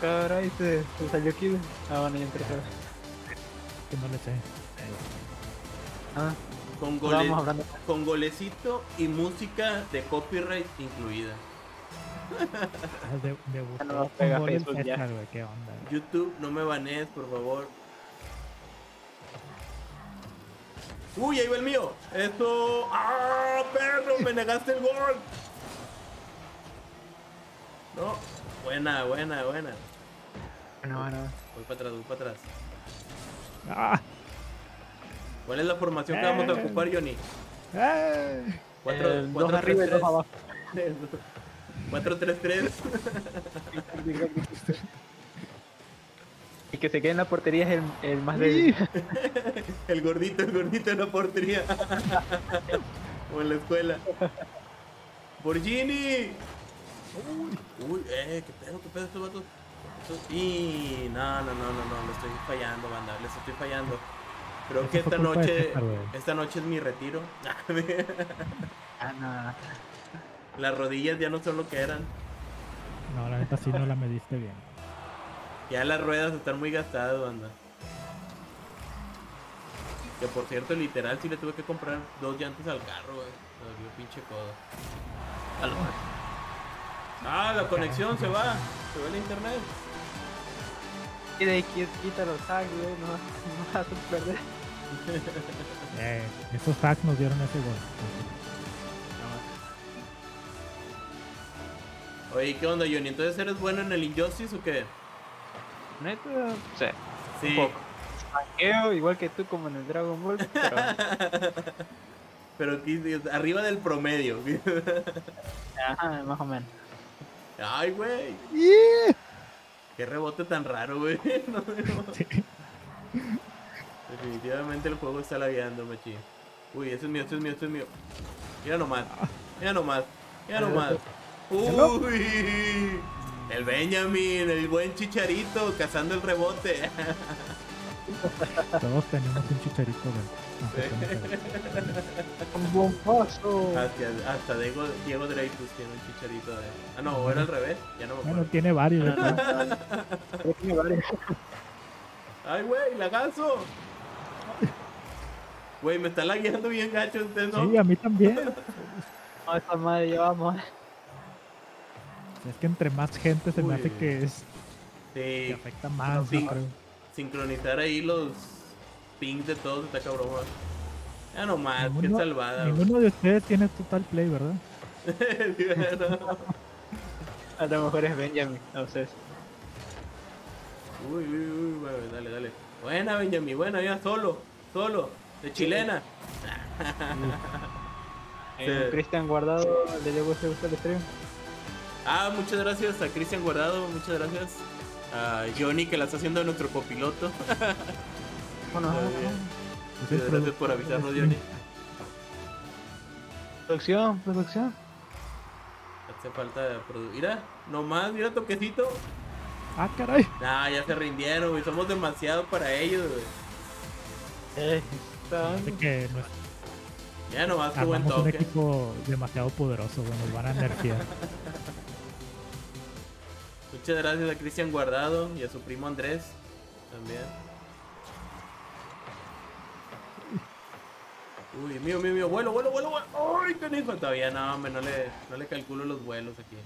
Caray, se, se salió aquí. Ah, bueno, ya entré. Que no le sé. Ah, Con, gole- con golecito y música de copyright incluida. Ah, de, Ya no con pega Facebook ya. ¿Qué onda? YouTube, no me banees, por favor. Uy, ahí va el mío. Esto. ¡Ah, perro! Me negaste el gol. No. Buena, buena, buena. Bueno, bueno. Voy para atrás, voy para atrás. ¡Ah! ¿Cuál es la formación que vamos a Eh. ocupar, Johnny? ¡Eh! Cuatro- Eh, cuatro, dos arriba y tres, dos abajo. tres. 4-3-3. El que se quede en la portería es el, el más débil. El gordito, el gordito en la portería. o en la escuela. Borgini. Uy, uy, eh, qué pedo, qué pedo estos vatos. Y no, no, no, no, no, le estoy fallando, banda, les estoy fallando. Creo Eso que esta noche, esta noche es mi retiro. Ah, no. Las rodillas ya no son lo que eran. No, la neta sí no la mediste bien. Ya las ruedas están muy gastadas, banda. Que por cierto, literal, sí le tuve que comprar dos llantas al carro, güey. Me dolió pinche codo. A lo- Ah, la conexión se va. Se va el internet. Y de quita los tags, güey. No, no vas a perder. Eh, esos hacks nos dieron ese gol. Oye, ¿qué onda, Johnny? ¿Entonces eres bueno en el Injustice o qué? Neta, sí. Sí. Un poco. Hackeo igual que tú como en el Dragon Ball, pero arriba del promedio. ajá, más o menos. Ay, güey. Qué rebote tan raro, güey. No, no. Sí. Definitivamente el juego está lagueando, machín. Uy, ese es mío, ese es mío, ese es mío. Mira nomás. Mira nomás. Mira nomás. Uy. El Benjamin, el buen chicharito, cazando el rebote. Todos tenemos un chicharito de. un bombazo. Hasta, hasta Diego, Diego Dreyfus tiene un chicharito de. Ah, no, o era al revés. Ya no me Bueno, acuerdo. tiene varios. Ay, güey, lagazo. Güey, me está lagueando bien gacho usted, ¿no? Sí, a mí también. No, esta madre ya vamos. Es que entre más gente se me hace Uy. que es que Sí, afecta más, creo. sincronizar ahí los pings de todos está cabrón. Ya nomás, qué salvada. Ninguno de ustedes tiene total play, ¿verdad? Sí, bueno. A lo mejor es Benjamin, no sé. Uy, uy, uy, güey, dale, dale. Buena, Benjamin, buena, ya solo, solo, de chilena. Eh, Sí. Cristian Guardado le dio gusto gusto el stream. Ah, muchas gracias a Cristian Guardado, muchas gracias. A Johnny que la está haciendo de nuestro copiloto. Bueno. Es el Gracias por avisarnos. Johnny. producción, producción. Hace falta producir. Mira, nomás, mira toquecito. Ah, caray. Nah, ya se rindieron, güey. Somos demasiado para ellos, güey. Eh, que nos Ya nomás, qué buen armamos un toque. equipo demasiado poderoso, güey. Nos van a nerfear. Muchas gracias a Cristian Guardado y a su primo Andrés también. Uy, mío, mío, mío, vuelo, vuelo, vuelo, vuelo. Ay, canijo. Todavía no, hombre, no le, no le calculo los vuelos aquí.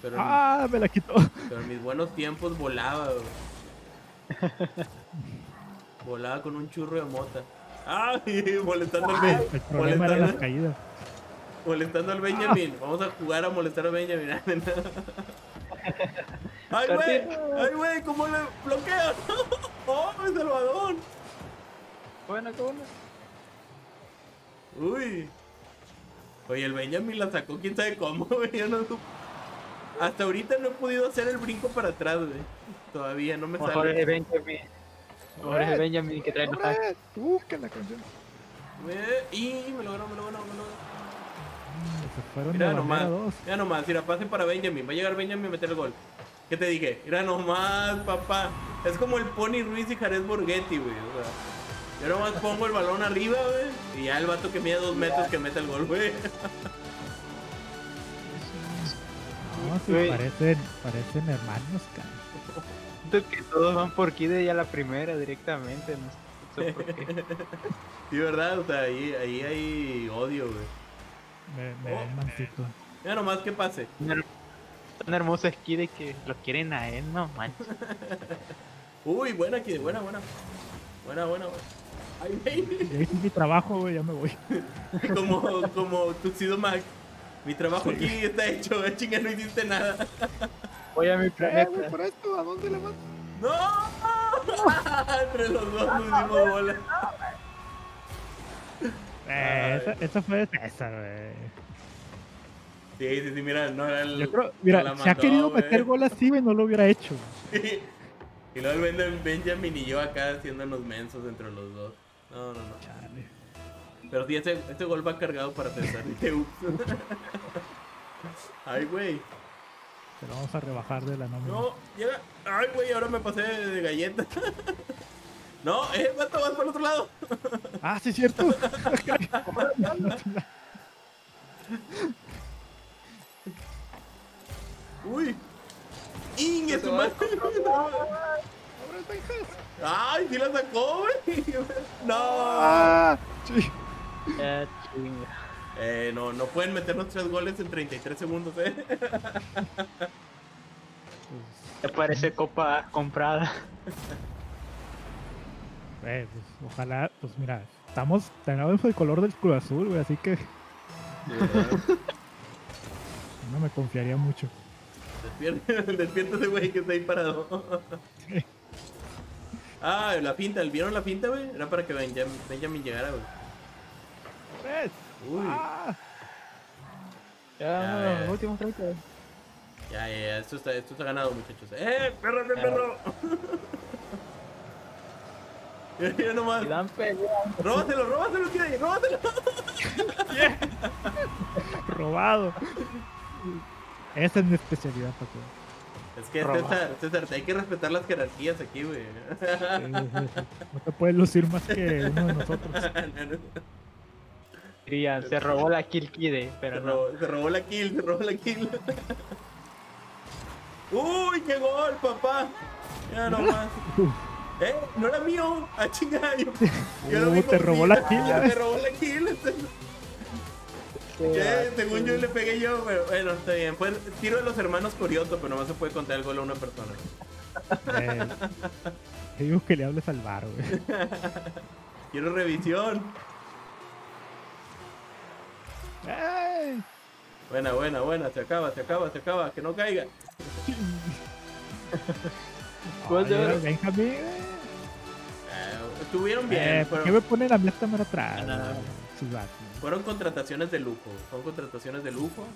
Pero, Ah, me la quitó. pero en mis buenos tiempos volaba. Volaba con un churro de mota. ¡Ay! Molestando al, Ben- El problema eran las molestando, caídas. Molestando al Benjamin. Vamos a jugar a molestar a Benjamin. ¡Ay, güey! ¡Ay, güey! ¿Cómo le bloqueo? ¡Oh, Salvador! Bueno, qué bueno. Uy. Oye, el Benjamin la sacó quién sabe cómo, güey. Yo no. Hasta ahorita no he podido hacer el brinco para atrás, güey. Todavía no me mejor sale. es Benjamin. Mejor es Benjamin que trae los hacks. Busca la canción. Me- Y me logró, me logró, me logró. Se fueron Mira nomás. Mira nomás, mira, pase para Benjamin. Va a llegar Benjamin a meter el gol. ¿Qué te dije? Mira nomás, papá. Es como el Pony Ruiz y Jared Borghetti, güey. O sea, yo nomás pongo el balón arriba, güey. Y ya el vato que mide dos metros que mete el gol, güey. No, sí, Güey. parecen, parecen hermanos, cara. Siento que todos van por Kide ya la primera directamente. No sé por qué. Sí, ¿verdad? O sea, ahí, ahí hay odio, güey. Me, me Oh. ven mansito. Mira nomás que pase. Tan hermoso es Kide que lo quieren a él, no manches. Uy, buena aquí, buena, buena. Buena, buena, buena. Ay. Ya mi trabajo, güey, ya me voy. como, como Tuxedo Max. Mi trabajo aquí está hecho, güey. Chinga, no hiciste nada. Voy a mi planeta. esto, ¿a dónde le vas? ¡No! Entre los dos nos dimos bola. Eh, esa, esa fue de César, güey. Sí, sí, sí, mira, no era el. Yo creo, no mira, si ha querido güey. meter gol así, güey, no lo hubiera hecho. Y luego el Ben- Benjamin y yo acá haciéndonos mensos entre los dos. No, no, no. Chale. Pero sí, este, este gol va cargado para César. Ay, güey. Te lo vamos a rebajar de la nómina. No, llega. Ay, güey, ahora me pasé de galleta. No, eh, vato, vas por el otro lado. Ah, sí, es cierto. Uy. ¡Inge, su madre! ¡Ay, sí la sacó, güey! ¡No! ah, sí. Ya, chinga. Eh, no, no pueden meternos tres goles en 33 segundos, eh. Ya parece copa comprada. Eh, pues, ojalá, pues mira, estamos, tenemos el color del Cruz Azul, güey, así que no me confiaría mucho. Despiértate, despiértate, güey, que está ahí parado. Ah, la finta, ¿vieron la finta, güey? Era para que Benjamin, Benjamin llegara, güey. ¿Ves? Uy, Ah, Ya, Ya, vámonos, ya. los últimos 30. ya, ya, ya, esto está, esto está ganado, muchachos. ¡Eh, perro, ese perro! Mira, nomás. Y dan pelea. ¡Róbatelo, róbatelo, ahí, róbatelo! robado. Esa es mi especialidad, Paco. Es que. César, César, hay que respetar las jerarquías aquí, güey. Sí, sí, sí. No te puedes lucir más que uno de nosotros. Dirían, se robó la kill kide, Se pero no. robó, se robó la kill, se robó la kill. ¡Uy, qué gol, papá! Ya nomás. ¡Eh! ¡No era mío! ¡Ah, chingada! Yo, yo lo Uh, vi te robó la kill, Me robó la kill. Según yo le pegué yo, pero bueno, está bien. Fue tiro de los hermanos Corioto, pero no se puede contar el gol a una persona. eh, te digo que le hables al bar, güey. Quiero revisión. Buena, buena, buena. Se acaba, se acaba, se acaba. Que no caiga. Gol de oro. Güey. Eh, estuvieron bien. Eh, ¿Por qué fueron, me ponen a mí hasta más atrás? Ah, no. fueron contrataciones de lujo. Son contrataciones de lujo.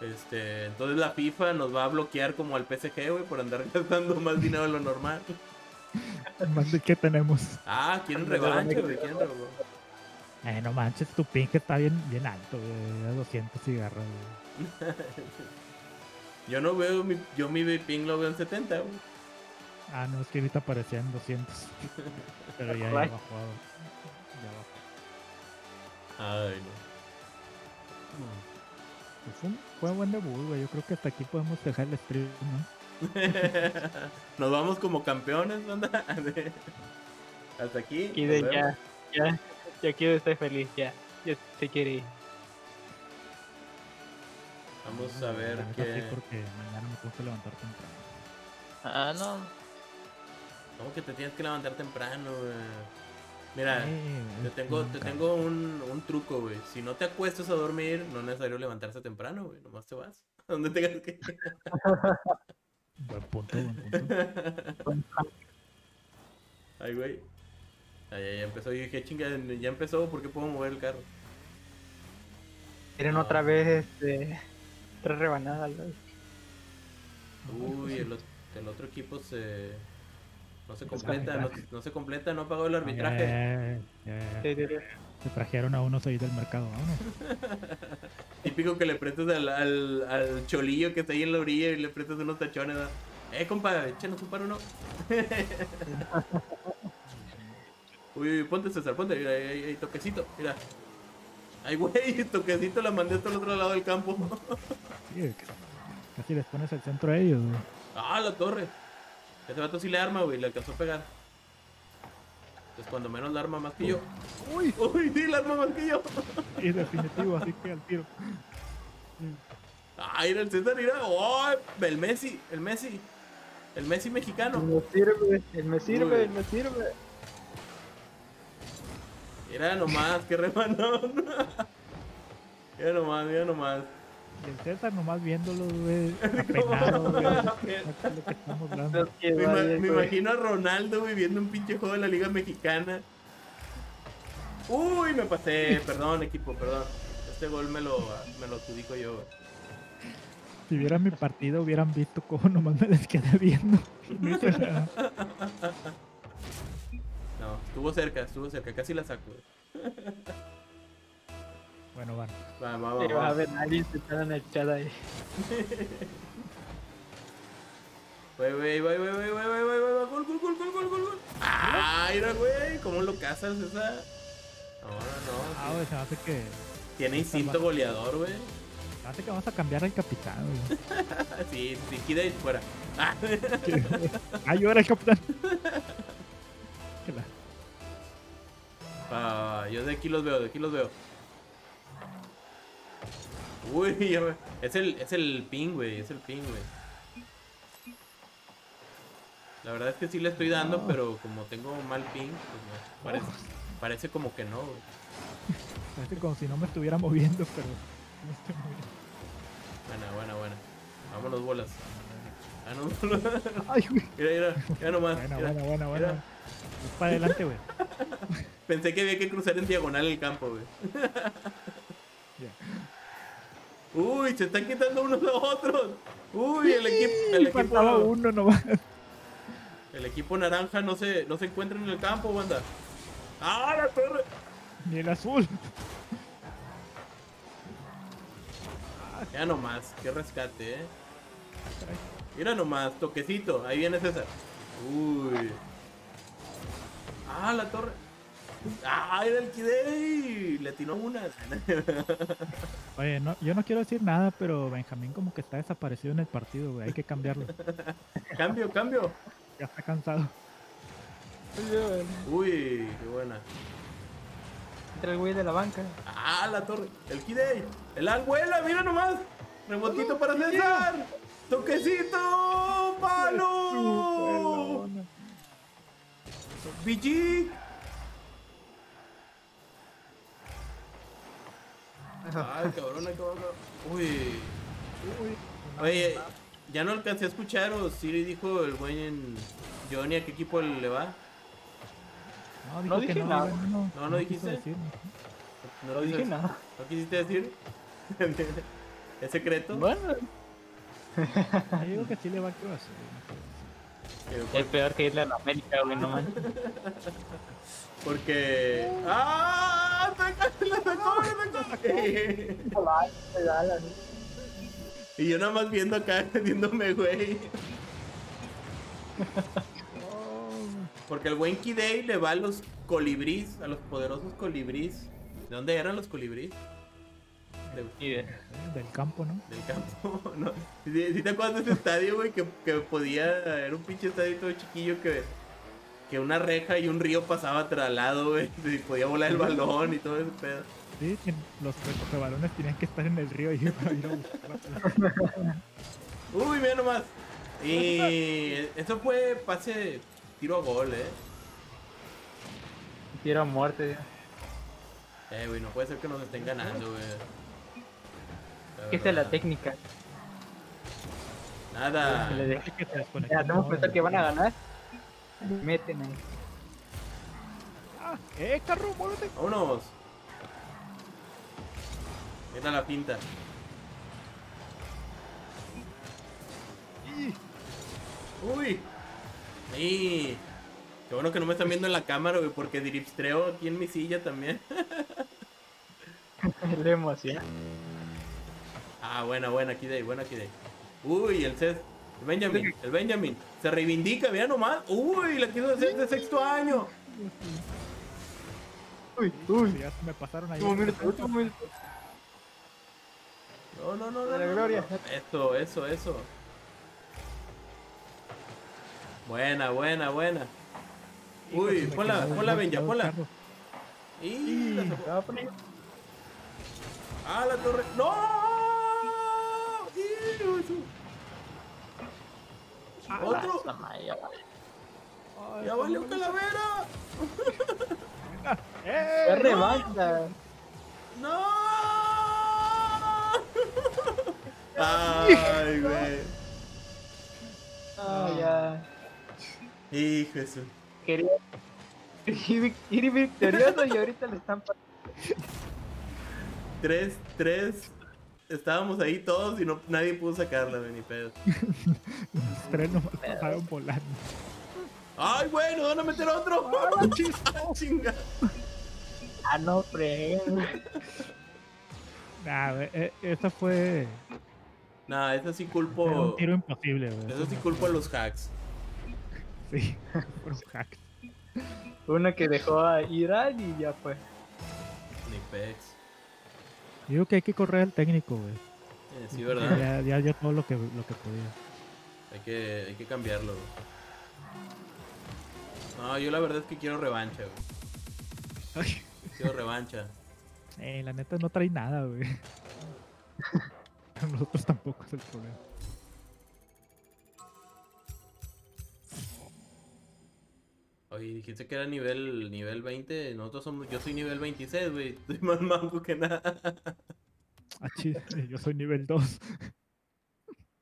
Este, entonces la FIFA nos va a bloquear como al PSG, güey, por andar gastando más dinero de lo normal. Más de qué tenemos. Ah, quieren revancha, no- güey, quieren revancha. Eh, no manches, tu ping está bien, bien alto, güey. A 200 cigarros, güey. Yo no veo mi, yo mi ping lo veo en 70, güey. Ah, no, es que ahorita aparecían 200. Pero ya, ya bajó. Ya bajó. Ay, Pues fue, un, fue un buen debut, güey. Yo creo que hasta aquí podemos dejar el stream, ¿no? no. Nos vamos como campeones, ¿onda? De- Hasta aquí. Nos vemos. ya, ya, ya quiero estar feliz, ya. Ya se quiere ir. Vamos a ver qué. sí, porque mañana me tengo que levantar temprano. Ah, no. ¿Cómo que te tienes que levantar temprano, güey? Mira, Eh, te tengo, te tengo un, un truco, güey. Si no te acuestas a dormir, no es necesario levantarse temprano, güey. Nomás te vas. A donde tengas que ir. Buen punto, buen punto. Ay, güey. Ay, ya, ya empezó. Yo dije, chinga, ya empezó, ¿por qué puedo mover el carro? Quieren Ah. otra vez este. Tres rebanadas, ¿no? Uy, el, el otro equipo se. No se completa, no, no se completa, no pagó el arbitraje. Sí, sí, sí. se trajeron a unos ahí del mercado, vámonos. Típico que le prestas al, al, al cholillo que está ahí en la orilla y le prestas unos tachones. ¿no? Eh, compa, échanos un paro, ¿no? uy, uy, ponte César, ponte, mira, ahí, ahí, toquecito, mira. Ay, güey, toquecito la mandé hasta el otro lado del campo. Sí, que- casi les pones al centro a ellos, güey. ah, la torre. Ese vato sí le arma, güey, le alcanzó a pegar. Pues cuando menos la arma más que yo. Uy, Uy, sí, la arma más que yo. es definitivo, así que al tiro. Ah, mira el César, mira. Oh, el Messi, el Messi. El Messi mexicano. Me sirve, él me sirve, él me sirve. Mira nomás, qué remanón. mira nomás, mira nomás. Y el César nomás viéndolo, güey, apenado, güey. No sé lo que estamos hablando. Los que Me, imagino a Ronaldo, güey, viendo un pinche juego de la Liga Mexicana. Uy, me pasé. Perdón, equipo, perdón. Este gol me lo, me lo adjudico yo, güey. Si vieran mi partido, hubieran visto cómo nomás me les quedé viendo. No estuvo cerca, estuvo cerca, casi la saco. güey. Bueno, van. Va, va, va, Sí, va a haber alguien sentado en el chat ahí. Güey, güey, güey, güey, güey, güey, güey, güey, güey, gol, gol, gol, gol, gol, gol, gol. Ah, mira, güey, ¿cómo lo cazas esa? No, no, Ah, güey, se hace que. Tiene instinto goleador, güey. Se hace que vamos a cambiar al capitán, güey. Sí, sí, Kidei fuera. Ah, yo era el capitán. Ah, yo de aquí los veo, de aquí los veo. Uy, ya me- es el, es el ping, güey, es el ping, güey. La verdad es que sí le estoy dando, No. pero como tengo mal ping, pues no. Parece, parece como que no, güey. Parece como si no me estuviera moviendo, pero no estoy moviendo. Buena, buena, buena. Vámonos bolas. Vámonos bolas. Ay, güey. Mira, mira, mira nomás. Buena, mira. buena, buena, buena. mira. Para adelante, güey. Pensé que había que cruzar en diagonal el campo, güey. Ya. Uy, se están quitando unos a otros. Uy, el equipo, el equipo, uno nomás. el equipo naranja no se, no se encuentra en el campo, banda. ¡Ah, la torre! Ni el azul. Ya nomás, qué rescate, eh. Mira nomás, toquecito, ahí viene César. Uy. Ah, la torre. Ah, era el Kidei. Le atinó una. Oye, no, yo no quiero decir nada, pero Benjamín como que está desaparecido en el partido, güey. Hay que cambiarlo. cambio, cambio. Ya está cansado. Uy, qué buena. Entra el güey de la banca. Ah, la torre. El Kidei. El Anguela, mira nomás. Rebotito para César. Toquecito. Palo. BG. Ay, cabrón, cabrón. Uy. Uy, Oye, ya no alcancé a escuchar o Siri dijo el buen Johnny a qué equipo le va. No, dijo No que dije no, nada. güey, no, No, no quiso dijiste. decir, No No dije dices- nada. ¿No quisiste decir? ¿Es secreto? Bueno, no. Yo digo que sí le va a es peor que irle a la América, güey, no manches. Porque. ¡Ah! ¡Te la sacó, la sacó! Y yo nada más viendo acá, viéndome, güey. Porque el buen Kidei le va a los colibrís, a los poderosos colibrís. ¿De dónde eran los colibrís? De- Del campo, ¿no? del campo, ¿no? ¿Sí, sí te acuerdas de ese estadio, güey? Que, que podía, era un pinche estadio todo chiquillo que, que una reja y un río pasaba tras lado, güey. Y podía volar el balón y todo ese pedo. Sí, los balones tenían que estar en el río ahí para ir a buscarlos. Uy, mira nomás. Y eso fue pase, tiro a gol, eh. tiro a muerte. Eh, güey, no puede ser que nos estén ganando, güey. ¿Qué es la técnica? Nada. Ya, hora. que van a ganar. Meten ahí. Ah, ¡Eh, carro, muévete! Vámonos. Mira la pinta. Uy. Y Qué bueno que no me están viendo en la cámara, güey, porque dripstreo aquí en mi silla también. La emoción. Ah, buena, buena, aquí de ahí, buena aquí de ahí. Uy, el Cés. El Benjamin, el Benjamin. Se reivindica, mira nomás. Uy, la quiso hacer de sexto año. Uy, uy. Ya se me pasaron ahí. Último minuto, último minuto. No, no, no, no. La gloria. Eso, eso, eso. Buena, buena, buena. Uy, ponla, ponla, Benja, ponla. Y la a poner. Ah, la torre. ¡No! ¿Otro? ¡Ya vale un calavera! ¡Eh! ¡Qué ¡No! ¡Ay, güey! ¡Ah, ya! ¡Hijo! Quería ir victorioso y ahorita le están... 3, 3, estábamos ahí todos y no, nadie pudo sacarla, güey, ni pedo. Los tres nomás pasaron volando. ¡Ay, güey! ¡Nos van a meter otro! ¡Ah, chinga! Ah, no, frega. Nah, güey, eh, esa fue Nah, eso sí era culpo. un tiro imposible, güey. Eso sí culpo a los hacks. Sí, fue un hack. Uno que dejó a Irán y ya fue. Ni pex. Digo que hay que correr al técnico, güey. Eh, sí, ¿verdad? Ya, ya todo lo que, lo que podía. Hay que, hay que cambiarlo, güey. No, yo la verdad es que quiero revancha, güey. Ay, Quiero revancha. eh, la neta no trae nada, güey. Nosotros tampoco es el problema. Dijiste que era nivel nivel 20. Nosotros somos. Yo soy nivel 26, güey. Estoy más manco que nada. Ah, yo soy nivel 2.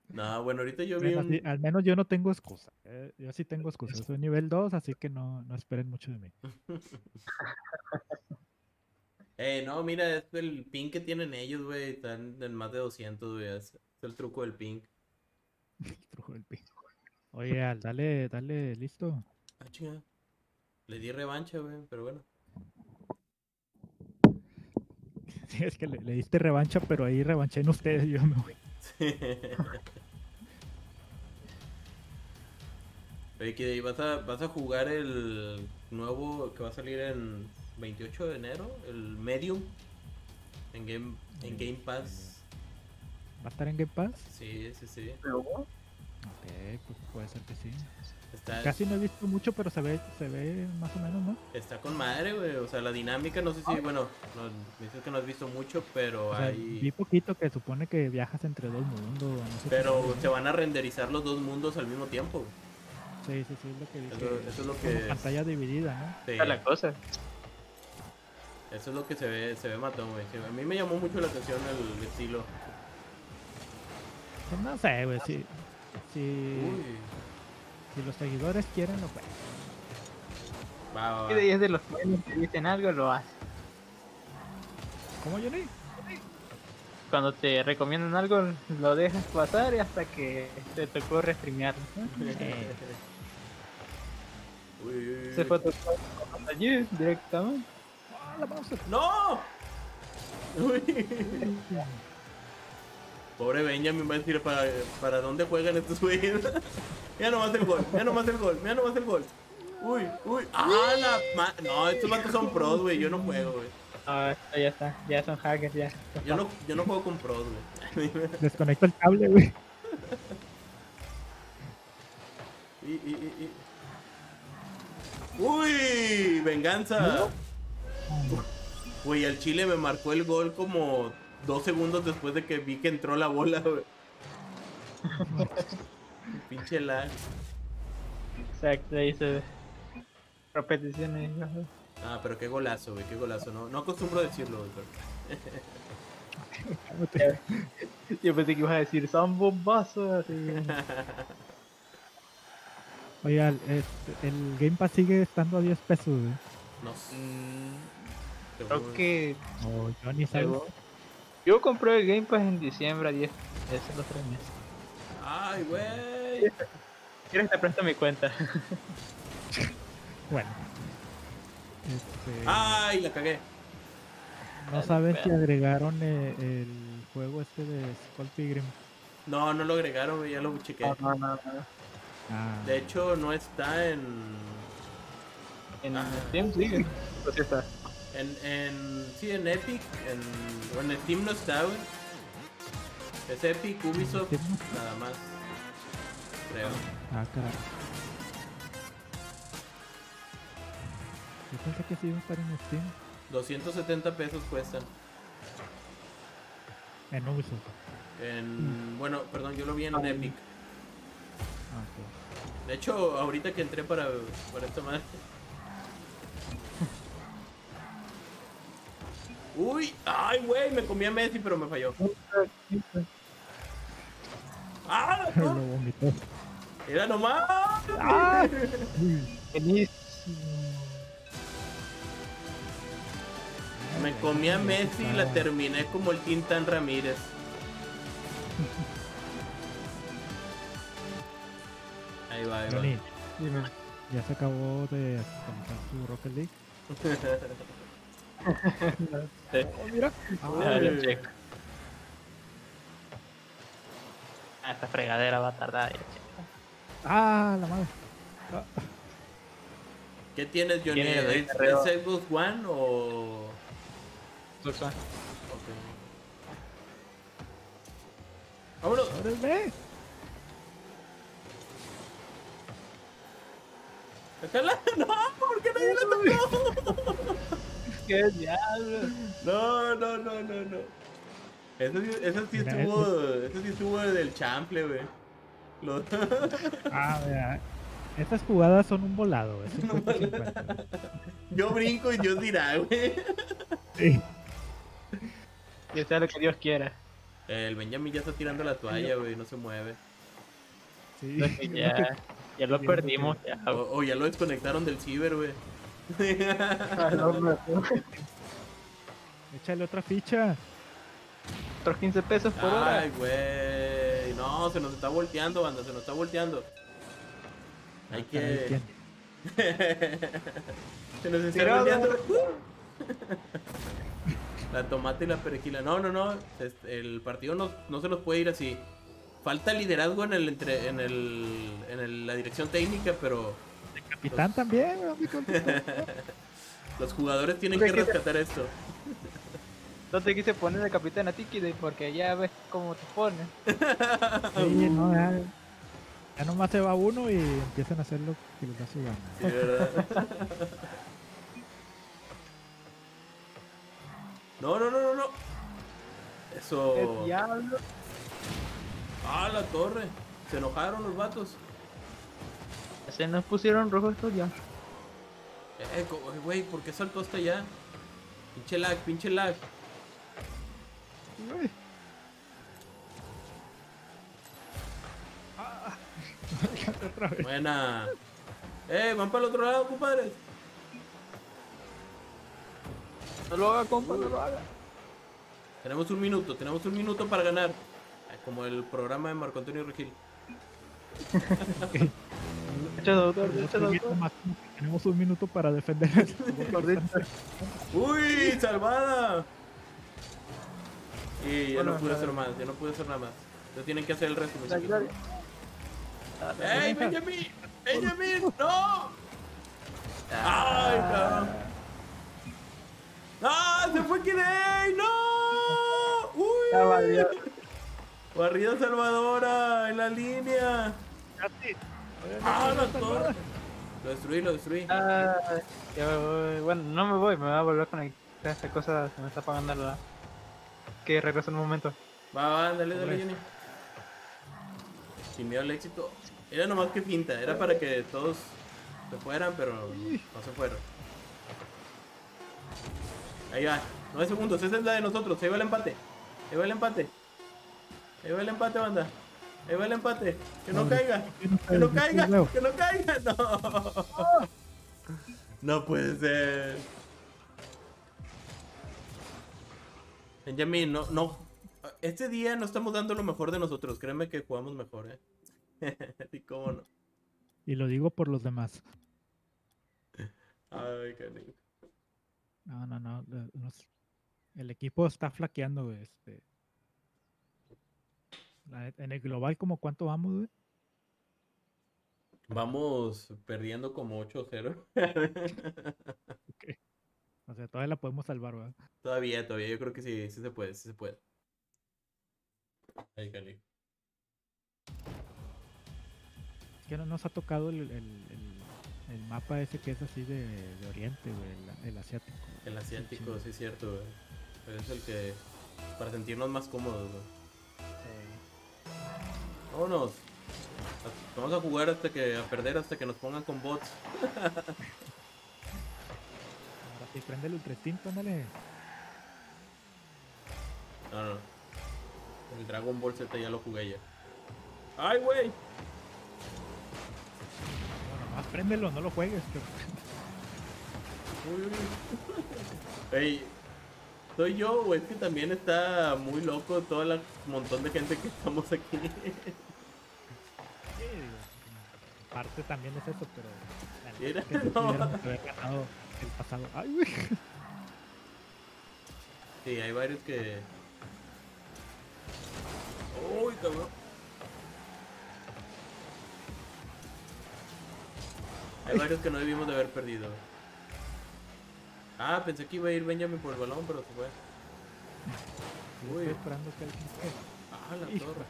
No, bueno, ahorita yo vi Bueno, un. sí, al menos yo no tengo excusa. eh, Yo sí tengo excusa. Soy nivel 2, así que no, no esperen mucho de mí. Eh, no, mira, es el ping que tienen ellos, güey. Están en más de 200, güey. Es, es el truco del ping. Trujo del pin. Oye, Al, dale, dale, listo. Ah, chinga. Le di revancha, güey, pero bueno. Sí, es que le, le diste revancha, pero ahí revanché en ustedes yo me voy. Oye, que vas a, vas a jugar el nuevo que va a salir en 28 de enero, el Medium, en Game, en Game Pass. ¿Va a estar en Game Pass? Sí, sí, sí. Ok, pues puede ser que sí. Está, Casi no he visto mucho, pero se ve, se ve más o menos, ¿no? está con madre, güey. O sea, la dinámica, no sé si, bueno, no, me dices que no has visto mucho, pero O sea, vi hay... poquito que supone que viajas entre dos mundos. No sé Pero se van a renderizar los dos mundos al mismo tiempo. Sí, sí, sí, es lo que vi. Eso, eso es lo como que... pantalla dividida, sí, Esa es la cosa. eso es lo que se ve, se ve matón, güey. Sí, A mí me llamó mucho la atención el estilo. ¿no? Pues no sé, güey, si, si, Uy, si los seguidores quieren, lo pueden. va, va, va. Y es de los buenos que dicen algo, lo hace. ¿Cómo, Johnny? Cuando te recomiendan algo, lo dejas pasar y hasta que te tocó restreamearlo. Uy, uy, uy. Se fue a tocar allí directamente. ¡Ah! ¡No! Uy. Pobre Benjamin va a decir para, para dónde juegan estos güeyes. mira nomás el gol, mira nomás el gol, mira nomás el gol. Uy, uy, ah, la ma- No, estos vatos son pros, güey. Yo no juego, güey. Ah, ya está, ya son hackers, ya. Yo no, yo no juego con pros, güey. Desconecto el cable, güey. Y, y, y, y. ¡Uy! ¡Venganza! Güey, el Chile me marcó el gol como dos segundos después de que vi que entró la bola, güey. Pinche lag. Exacto, ahí se ve. Repeticiones. Ah, pero qué golazo, güey, qué golazo. No, no acostumbro a decirlo, güey. pero- Yo pensé que ibas a decir son bombazos. Así. Oye, Al, este, el Game Pass sigue estando a 10 pesos, güey. No sé. Mm. Creo que. O Johnny sabe. Yo compré el Game Pass en diciembre a 10 pesos los tres meses. Ay, güey. ¿Quieres te presto mi cuenta? Bueno. Este, Ay, la cagué. no saben si agregaron eh, el juego este de Skull Pilgrim. No, no lo agregaron, ya lo chequé. No, no, no, no. Ah, De hecho, no está en. En Ah. Steam sí. Pues sí está. En, en. Sí, en Epic. En, bueno, en Steam no está, güey. Es Epic, Ubisoft, nada más. Creo. ah. Yo pensé que sí iba a estar en Steam. 270 pesos cuestan. En Ubisoft. En, bueno, perdón, yo lo vi en Epic. Ah, ok. De hecho, ahorita que entré para, para esta madre. Uy, ay, güey, me comí a Messi, pero me falló. ¡Ah! Lo vomitó. ¡Era nomás! ¡Ah! me comí a Messi y la terminé como el Tintan Ramírez. Ahí va, ahí va. ¿Ya se acabó de contar tu Rocket League? Sí. Oh, mira. Ay. Ah, esta fregadera va a tardar. Ah, la madre. Ah, ¿Qué tienes, Johnny? ¿Es. ¿Es Xbox One o...? Xbox One. Ok. ¡Vámonos! ¡Déjala! ¡No! ¿Por qué nadie la tocó? No, no, no, no, no. Eso sí, eso sí Mira, estuvo... Eso sí estuvo del chample, güey. Lo- Ah, mira. Estas jugadas son un volado, 50-50. Yo brinco y Dios dirá, güey. Sí. Que sea lo que Dios quiera. El Benjamin ya está tirando la toalla, güey. No se mueve. Sí. Ya, ya lo perdimos. Ya. O, o ya lo desconectaron del ciber, güey. Ah. Échale otra ficha. Otros 15 pesos por hora. Ay, güey. No, se nos está volteando, banda. Se nos está volteando. Hay que... se nos está Tirado. volteando. La tomate y la perejila. No, no, no. este, El partido no, no se nos puede ir así. Falta liderazgo en el entre, en el en el- la dirección técnica, pero Capitán también, los jugadores tienen que rescatar esto. No te quise poner de capitán a Tiki porque ya ves cómo te pones. Sí, no, ya, ya nomás se va uno y empiezan a hacer lo que les da su gana. Sí, ¿verdad? No, no, no, no, no. Eso. Ah, la torre. Se enojaron los vatos. Se nos pusieron rojos estos ya. Eh, güey, ¿por qué saltó hasta allá? Pinche lag, pinche lag. Uy. Ah. Otra vez. Buena. Eh, van para el otro lado, compadres. No lo haga, compa, no lo haga. Tenemos un minuto, tenemos un minuto para ganar. Como el programa de Marco Antonio Regil. Tenemos un minuto más, tenemos un minuto para defender. Gordito. ¡Uy! ¡Salvada! Y ya Bueno, no pude a hacer más, ya no pude hacer nada más. Entonces tienen que hacer el gloria. ¡Ey, Benjamin! ¡Benjamin! ¡No! ¡Ay, cabrón! ¡Ah! ¡Se fue Kirei! ¡No! ¡Uy! Ya. Barrida salvadora en la línea. ¡Ah, la torre! Lo destruí, lo destruí. Ah, ya voy. Bueno, no me voy, me voy a volver a conectar. Esta cosa se me está apagando la. Que regreso en un momento. Va, va, dale, dale. Johnny. Sin miedo al éxito. Era nomás que finta, era para que todos se fueran, pero no se fueron. Ahí va, 9 segundos, esa es la de nosotros, ahí va el empate. Ahí va el empate. Ahí va el empate, banda. Ahí va el empate. Que no caiga. ¿qué no Que no caiga. Que no caiga. No. No puede ser. Benjamin, no, no. Este día no estamos dando lo mejor de nosotros. Créeme que jugamos mejor, eh. ¿Y cómo no? Y lo digo por los demás. Ay, qué rico. No, no, no. el equipo está flaqueando, Este. En el global, como cuánto vamos, güey? Vamos perdiendo como 8-0. O sea, todavía la podemos salvar, ¿verdad? todavía, todavía. Yo creo que sí, sí se puede, sí se puede. Qué rico. Es que no nos ha tocado el, el- el- el mapa ese que es así de, de Oriente, güey, el, el asiático. El asiático, sí es cierto, güey. Pero es el que. Para sentirnos más cómodos, güey. Vámonos. Vamos a jugar hasta que. a perder hasta que nos pongan con bots. Ahora sí, prende el ultra instinto, ándale. No, no. El Dragon Ball Z ya lo jugué ya. ¡Ay, güey! Bueno, más préndelo, no lo juegues. uy, uy. Ey, ¿soy yo o es que también está muy loco todo el montón de gente que estamos aquí? Sí, parte también es eso, pero. que no. ganado el pasado. Ay, güey. Sí, hay varios que. Uy, cabrón. Hay varios que no debimos de haber perdido. Ah, pensé que iba a ir Benjamin por el balón, pero se fue. Uy. estoy esperando que alguien. Ah, la Hijo. torre.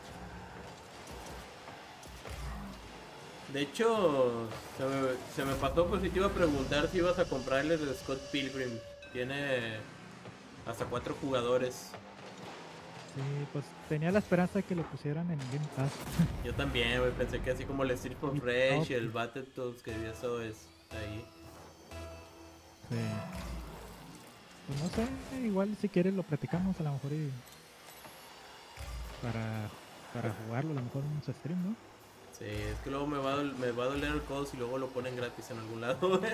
De hecho, se me, se me pasó, pues si te iba a preguntar si ibas a comprarle el Scott Pilgrim. Tiene hasta cuatro jugadores. Sí, pues tenía la esperanza de que lo pusieran en Game Pass. Yo también, güey, pensé que así como el Street of Rage y el Battletoads que eso es ahí. Sí. Pues no sé, igual si quieres lo platicamos a lo mejor y. Para, para jugarlo, a lo mejor en un stream, ¿no? Sí, es que luego me va, a me va a doler el codo si luego lo ponen gratis en algún lado.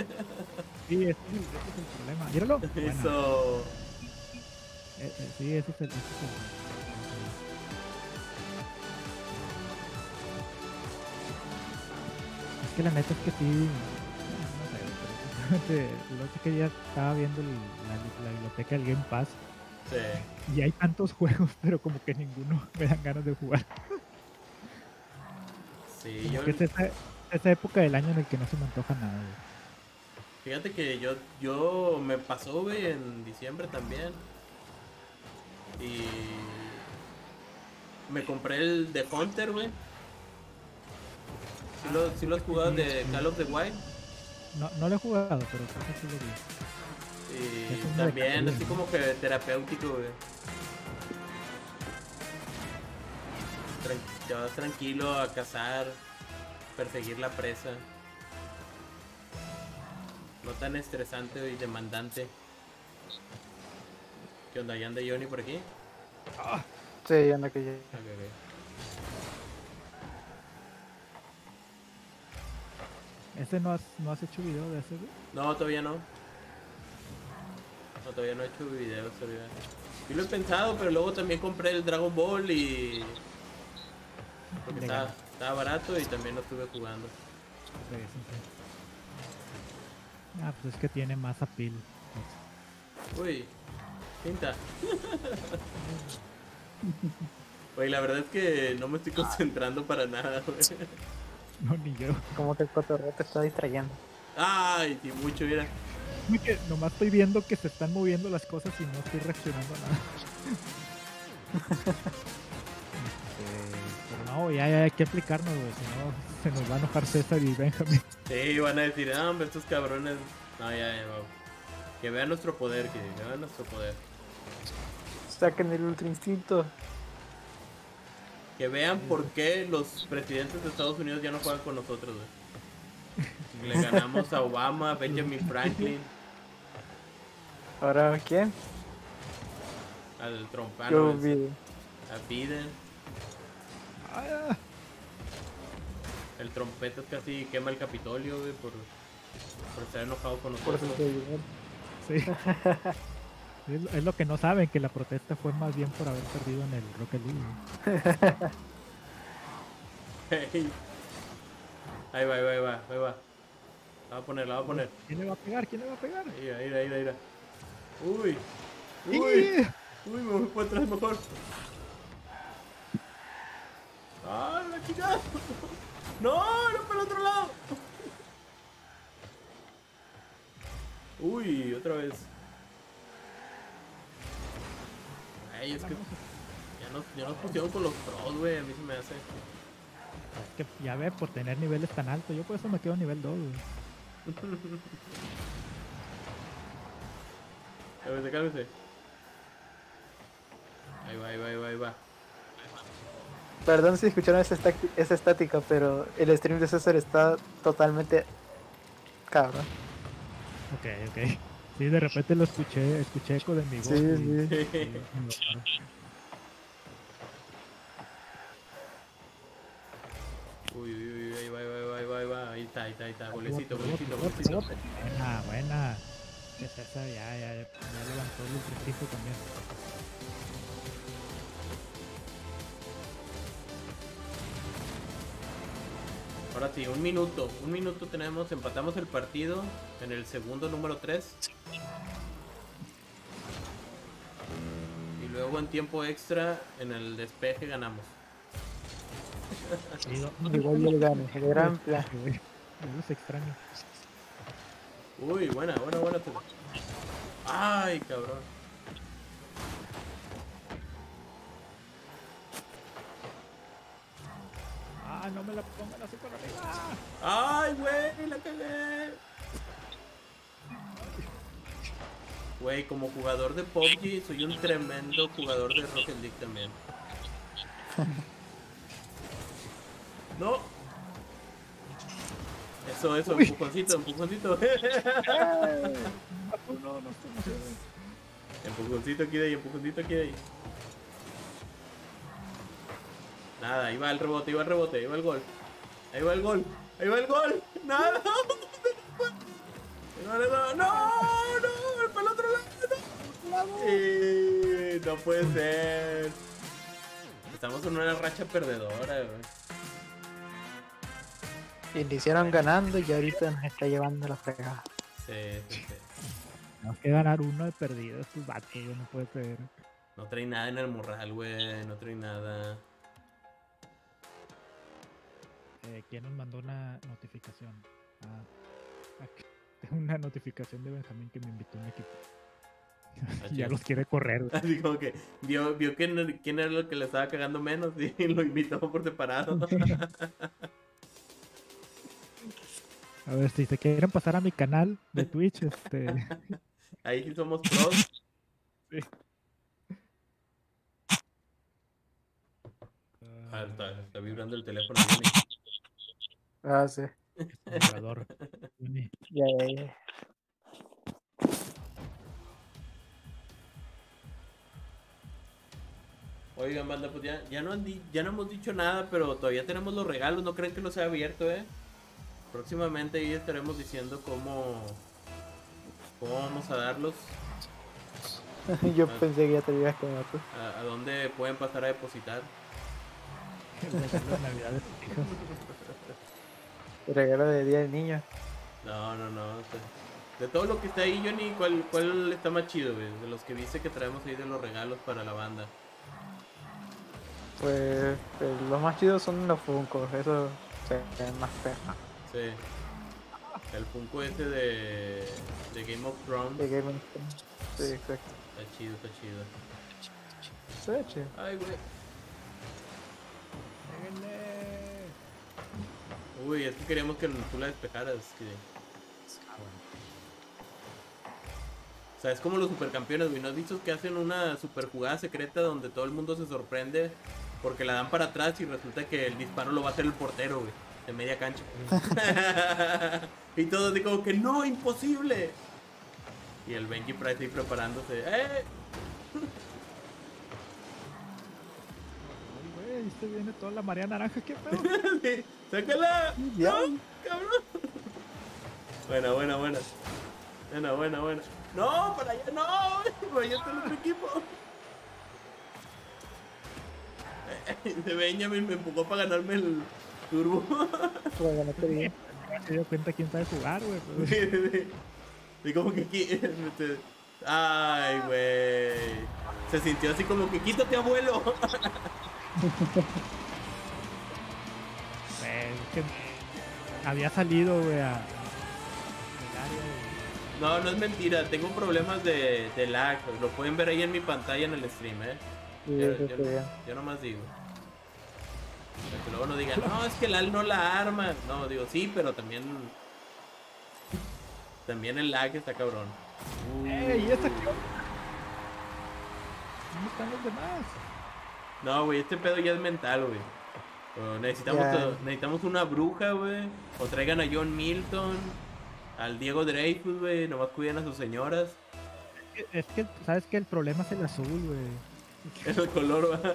Sí, ese es el, problema. Míralo. Bueno, Eso. eh, eh, sí, ese es el. ese es el- Es que la neta es que sí. No sé, pero sinceramente, lo otro que ya estaba viendo el- la, la biblioteca del Game Pass Sí. y hay tantos juegos, pero como que ninguno me dan ganas de jugar. Sí, yo, es esa, esa época del año en el que no se me antoja nada. güey. fíjate que yo, yo me pasó, güey, en diciembre también. Y me compré el de Hunter, güey. ¿Sí lo, sí lo has jugado de. Call of the Wild? No, no lo he jugado, pero creo que sí lo vi. Y también así como que terapéutico, güey. Tran- te vas tranquilo a cazar, perseguir la presa. No tan estresante y demandante. ¿Qué onda? ¿Ya anda Johnny por aquí? Sí, anda que ya. ¿Ese no has, no has hecho video de ese, güey? No, todavía no. No, todavía no he hecho videos todavía. Yo lo he pensado, pero luego también compré el Dragon Ball y... Porque estaba, estaba barato y también lo estuve jugando. Sí, sí, sí. Ah, pues es que tiene más apil. Uy, cinta. Güey, la verdad es que no me estoy concentrando para nada, güey. No, ni yo. Como que el cotorreo te está distrayendo. Ay, si mucho, mira. Es que nomás estoy viendo que se están moviendo las cosas y no estoy reaccionando a nada. Este, pero no, ya, ya hay que explicarnos, güey. Si no, se nos va a enojar César y Benjamin. Sí, van a decir, ah, hombre, estos cabrones. No, ya, ya, vamos. Que vean nuestro poder, que vean nuestro poder. Saquen el ultra instinto. Que vean por qué los presidentes de Estados Unidos ya no juegan con nosotros, güey. Le ganamos a Obama, a Benjamin Franklin, Ahora, ¿quién? al trompano, vi. a Biden. Ah, El trompeta casi quema el Capitolio, güey, por, por estar enojado con Por nosotros. eso estoy bien. sí. Es, lo- es lo que no saben, que la protesta fue más bien por haber perdido en el Rocket League. Hey. Ahí va, ahí va, ahí va, ahí va. La va a poner, la va a poner. ¿Quién le va a pegar? ¿Quién le va a pegar? Mira, mira, mira, mira. Uy. Uy. Uy, me voy por atrás mejor. ¡Ah, la chica! ¡No! ¡No para el otro lado! Uy, otra vez. Ay, es que ya nos, ya nos pusieron con los pros, güey. A mí se me hace. Es que ya ve, por tener niveles tan altos, yo por eso me quedo a nivel 2, güey. Cálmese, cálmese. Ahí va, ahí va, ahí va, ahí va. Perdón si escucharon esa, esa estática, pero el stream de César está totalmente cabrón. Ok, ok. Sí, de repente lo escuché, escuché eco de mi voz. Sí, y- sí. y- y- Uy, uy, uy, ahí va, ahí va, ahí va, ahí está, ahí está, ahí está. Rebote, golecito. rebote. Buena, buena. Ya, ya, ya, levantó el ultrastinto también. Ahora sí, un minuto. Un minuto tenemos. Empatamos el partido en el segundo número 3. Y luego en tiempo extra, en el despeje ganamos. Sí, ¿dónde- Igual yo le gane, el gran plan. los extraño. Uy, buena, buena, buena. Ay, cabrón. Ah, no me la pongan así por arriba. Ay, güey, la cagué. Güey, como jugador de PUBG, soy un tremendo jugador de Rocket League también. No. Eso, eso, empujoncito, empujoncito. No, no, no, no, Empujoncito aquí de ahí, empujoncito aquí de ahí. Nada, ahí va el rebote, ahí va el rebote, ahí va el gol. Ahí va el gol, ahí va el gol. Nada. No, no, otro Eh, no puede ser. Estamos en una racha perdedora, güey. Iniciaron ganando y ahorita nos está llevando la fregada. Sí, sí, sí. Tenemos que ganar uno de perdido estos vatos, güey, no puede ser. No trae nada en el morral, güey. No trae nada. Eh, ¿Quién nos mandó una notificación? Ah, una notificación de Benjamín que me invitó a un equipo. Ya los quiere correr. güey. Así como que vio, vio quién, quién era lo que le estaba cagando menos y lo invitó por separado. A ver, si se quieren pasar a mi canal de Twitch, este. Ahí sí somos pros. Ah, está, está vibrando el teléfono. Ah, sí. Ya, ya, ya. Oigan, banda, pues ya, ya, no han di- ya no hemos dicho nada, pero todavía tenemos los regalos. No creen que los haya abierto, eh. Próximamente ahí estaremos diciendo cómo, cómo vamos a darlos, Yo pensé que ya te ibas con otro. a, a dónde pueden pasar a depositar. Regalo de Día del Niño. No, no, no. sea, de todo lo que está ahí, Johnny, ¿cuál, cuál está más chido, güey? De los que viste que traemos ahí de los regalos para la banda. Pues eh, los más chidos son los Funkos, eso se ven más feos. Sí. El Funko ese de, de Game of Thrones. De Game of Thrones. Sí, exacto. Está chido, está chido. Se ve chido. Ay, güey. Uy, es que queríamos que tú la despejaras. Que... O sea, es como los supercampeones, güey. ¿No has visto que hacen una super jugada secreta donde todo el mundo se sorprende porque la dan para atrás y resulta que el disparo lo va a hacer el portero, güey? De media cancha. y todos como que no, imposible. Y el Benji Price ahí preparándose. ¡Eh! Ay, güey, ahí se viene toda la marea naranja, qué pedo. Sí, ¡Sácala! Ya. ¡No! ¡Cabrón! Buena, buena, buena. Buena, buena, buena. ¡No! ¡Para allá! ¡No! ¡Para allá está el otro equipo! De Benjamin me empujó para ganarme el turbo. Pero ganaste bien. Se dio cuenta quién sabe jugar, güey. pues. Y como que aquí. este, Ay, güey. Se sintió así como que quítate, abuelo. Güey, es que había salido, güey, a... No, no es mentira. Tengo problemas de, de lag. Lo pueden ver ahí en mi pantalla en el stream, eh. Sí, Yo, yo- nomás digo. Para que luego no digan, no, es que el AL no la arma. No, digo, sí, pero también. También el lag está cabrón. Uh, ¡Ey! ¿Y esta qué? ¿Dónde están los demás? No, güey, este pedo ya es mental, güey. O necesitamos, Ya. necesitamos una bruja, güey. O traigan a John Milton. Al Diego Dreyfus, güey. Nomás cuiden a sus señoras. Es que, ¿sabes qué? El problema es el azul, güey. El color va.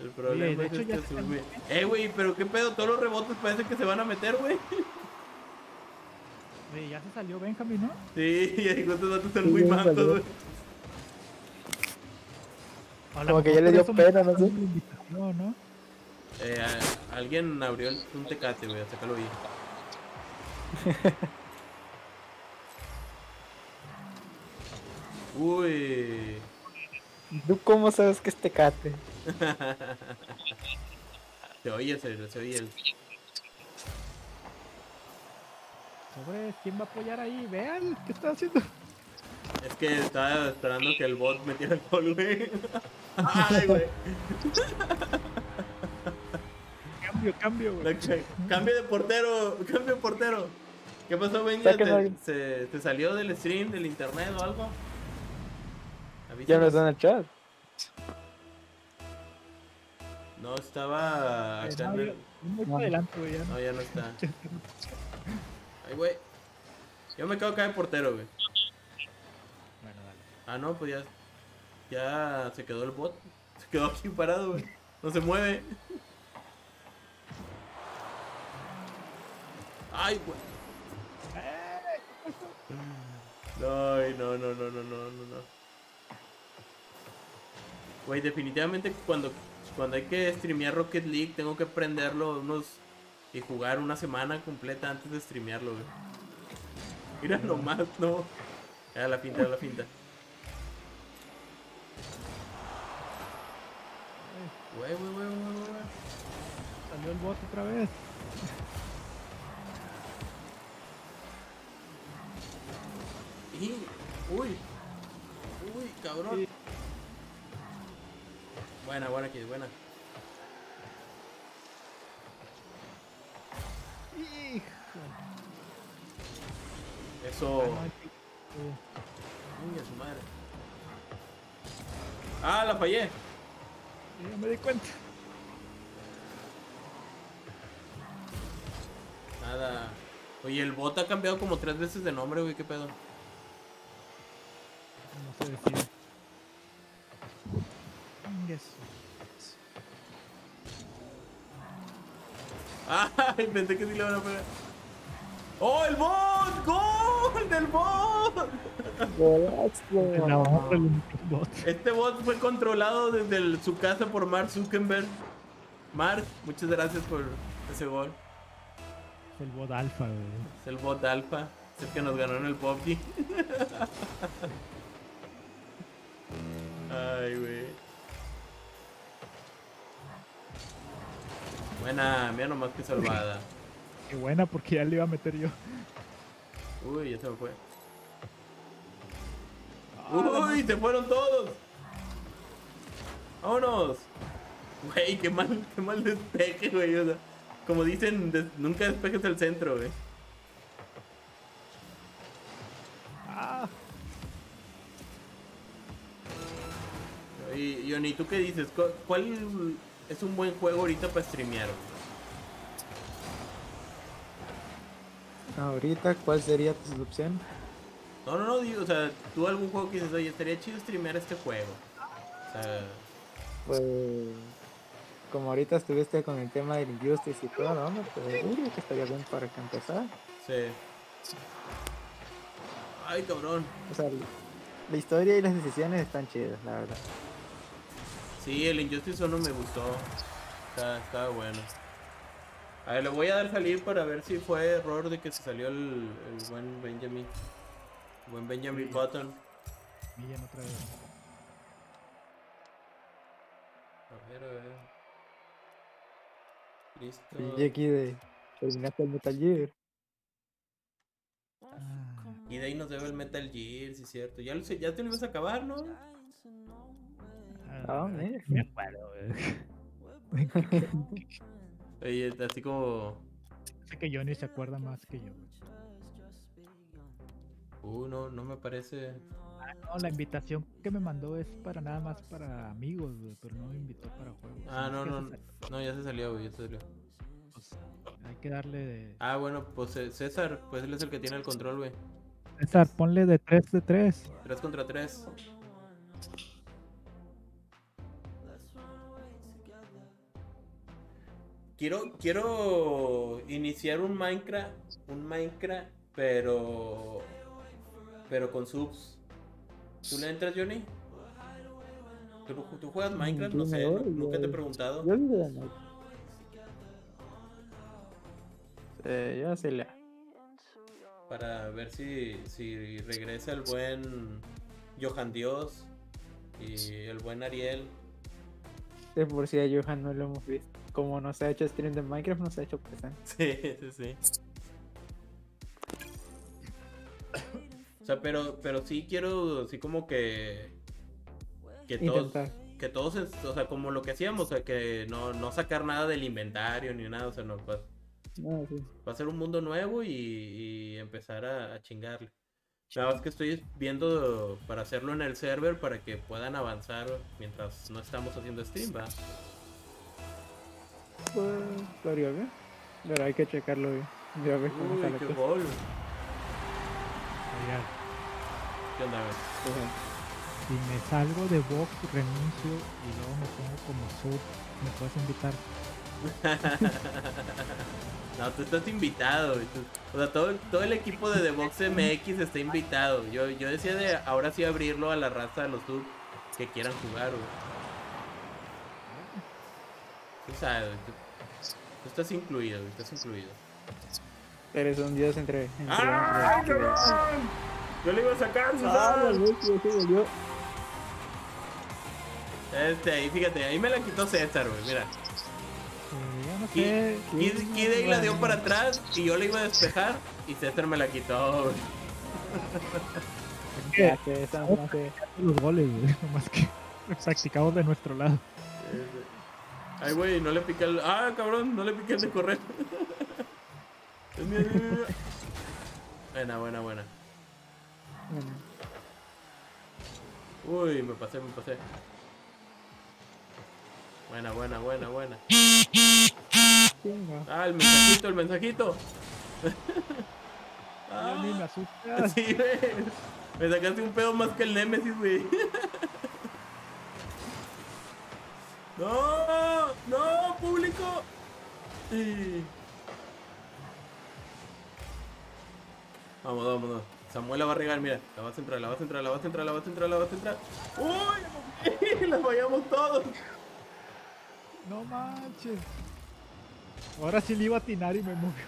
El problema de es hecho este güey. Eh, güey, pero qué pedo, todos los rebotes parece que se van a meter, güey. Oye, ya se salió Benjamin, ¿no? Sí, y ahí estos datos están Sí, muy mantos, güey. Como que ya le dio pena, no sé. invitación, ¿no? Eh, alguien abrió el- un tecate, güey, hasta acá lo vi. Uy. ¿Tú cómo sabes que es Tecate? Se oye, se, se oye el. Sobre, ¿quién va a apoyar ahí? Vean, ¿qué está haciendo? Es que estaba esperando que el bot metiera el gol, güey. Ay, güey. Cambio, cambio, güey. Cambio de portero, cambio de portero. ¿Qué pasó, Benja? ¿Te, te salió del stream, del internet o algo? Ya no está en el chat. No, estaba Eh, acá no, en el... yo- Muy No. para adelante, güey. ya no. Ya no está. Ay, güey. Yo me quedo acá de portero, güey. Bueno, dale. Ah, no, pues ya... Ya se quedó el bot. Se quedó aquí parado, güey. No se mueve. Ay, güey. Ay, no, no, no, no, no, no, no. Güey, definitivamente cuando, cuando hay que streamear Rocket League tengo que prenderlo unos y jugar una semana completa antes de streamearlo, güey. Mira nomás, no. Era la finta, era la. Güey, güey, güey, güey, güey, güey. Salió el bot otra vez. Y, uy, uy, cabrón. Buena, buena, que buena. Hijo. Eso. Uy, a su madre. Ah, la fallé. Ya me di cuenta. Nada. Oye, el bot ha cambiado como tres veces de nombre, güey, qué pedo. No se decide. Chingues. Ay, pensé que sí le van a pegar. ¡Oh, el bot! ¡Gol del bot! Del. Este bot fue controlado desde el- su casa por Mark Zuckerberg. Mark, muchas gracias por ese gol. Es el bot alfa, güey. Es el bot alfa. Es el que nos ganó en el PUBG. Ay, güey. Buena, mira nomás que salvada. Qué buena porque ya le iba a meter yo. Uy, ya se me fue. Ah, Uy, se fueron todos. Vámonos. Güey, qué mal, qué mal despeje, güey. o sea, como dicen, des- nunca despejes el centro, güey. Ah, Y Johnny, ¿tú qué dices? ¿Cu- ¿Cuál es un buen juego ahorita para streamear? Ahorita, ¿cuál sería tu opción? No, no, no, digo, o sea, tú algún juego que dices, oye, estaría chido streamear este juego. O sea, Pues, como ahorita estuviste con el tema del Injustice y todo, ¿no? Pues seguro que estaría bien para que empezar. sí. Ay, cabrón. O sea, la historia y las decisiones están chidas, la verdad. Sí, el Injustice 1 me gustó. Está, estaba bueno. A ver, le voy a dar salir para ver si fue error de que se salió el, el buen Benjamin. El buen Benjamin Button. Millan otra vez. A ver, a ver. Listo. Y aquí de terminaste el Metal Gear. Ah, Y de ahí nos debe el Metal Gear, sí es cierto. Ya, lo sé- ya te lo ibas a acabar, ¿no? Ah, mira. Me acuerdo, güey. Oye, así como... Sé que Johnny se acuerda más que yo. Uh, no, no me parece... Ah, no, la invitación que me mandó es para nada más para amigos, güey, pero no me invitó para juegos. Ah, no, no, no, ya se salió, güey, ya se salió. pues, hay que darle de... Ah, bueno, pues eh, César, pues él es el que tiene el control, güey. César, ponle de 3 de 3. 3 contra 3. Quiero, quiero iniciar un Minecraft, un Minecraft, pero, pero con subs. ¿Tú le entras, Johnny? ¿Tú, tú juegas Minecraft? No sé, nunca te he preguntado. Eh, yo sí le. Para ver si, si regresa el buen Johan Dios y el buen Ariel. De por si a Johan no lo hemos visto. Como no se ha hecho stream de Minecraft, no se ha hecho presente. Sí, sí, sí. O sea, pero, pero sí quiero, sí como que... Que todos, que todos, o sea, como lo que hacíamos, o sea, que no, no sacar nada del inventario ni nada, o sea, no, va, No, sí. va a ser un mundo nuevo y, y empezar a, a chingarle. Nada más que estoy viendo para hacerlo en el server para que puedan avanzar mientras no estamos haciendo stream, ¿va? Pues, estaría bien. Pero hay que checarlo bien. Ya ves cómo Uy, sale qué todo. gol. Oigan, ¿Qué onda, güey? si me salgo de box, renuncio y luego me pongo como sub, ¿me puedes invitar? No, tú estás invitado. güey, tú- O sea, todo, todo el equipo de The Box MX está invitado. Yo, yo decía de ahora sí abrirlo a la raza de los sub que quieran jugar, güey. Tú güey, tú, tú estás incluido, güey, estás incluido. Eres un dios entre. entre ¡Ah, entre-! Yo le iba a sacar, Ah, sí, volvió. Este, ahí, fíjate, ahí me la quitó César, güey, mira. Eh, ya no sé. Kid- la dio para atrás y yo le iba a despejar y César me la quitó, güey. Sé. los goles, güey, nomás que practicamos de nuestro lado. Ay, güey, no le piqué el... Ah, cabrón, no le piqué el de correr. Es mío, es mío, es mío. Buena, buena, buena. Uy, me pasé, me pasé. Buena, buena, buena, buena. Ah, el mensajito, el mensajito. Ni me Ah, asustas. sí, güey. Me sacaste un pedo más que el Nemesis, güey. No, no, público. Sí. Vamos, vámonos. Samuel la va a regar, mira. La vas a entrar, la vas a entrar, la vas a entrar, la vas a entrar, la vas a entrar. ¡Uy! La fallamos todos. No manches. Ahora sí le iba a atinar y me movió.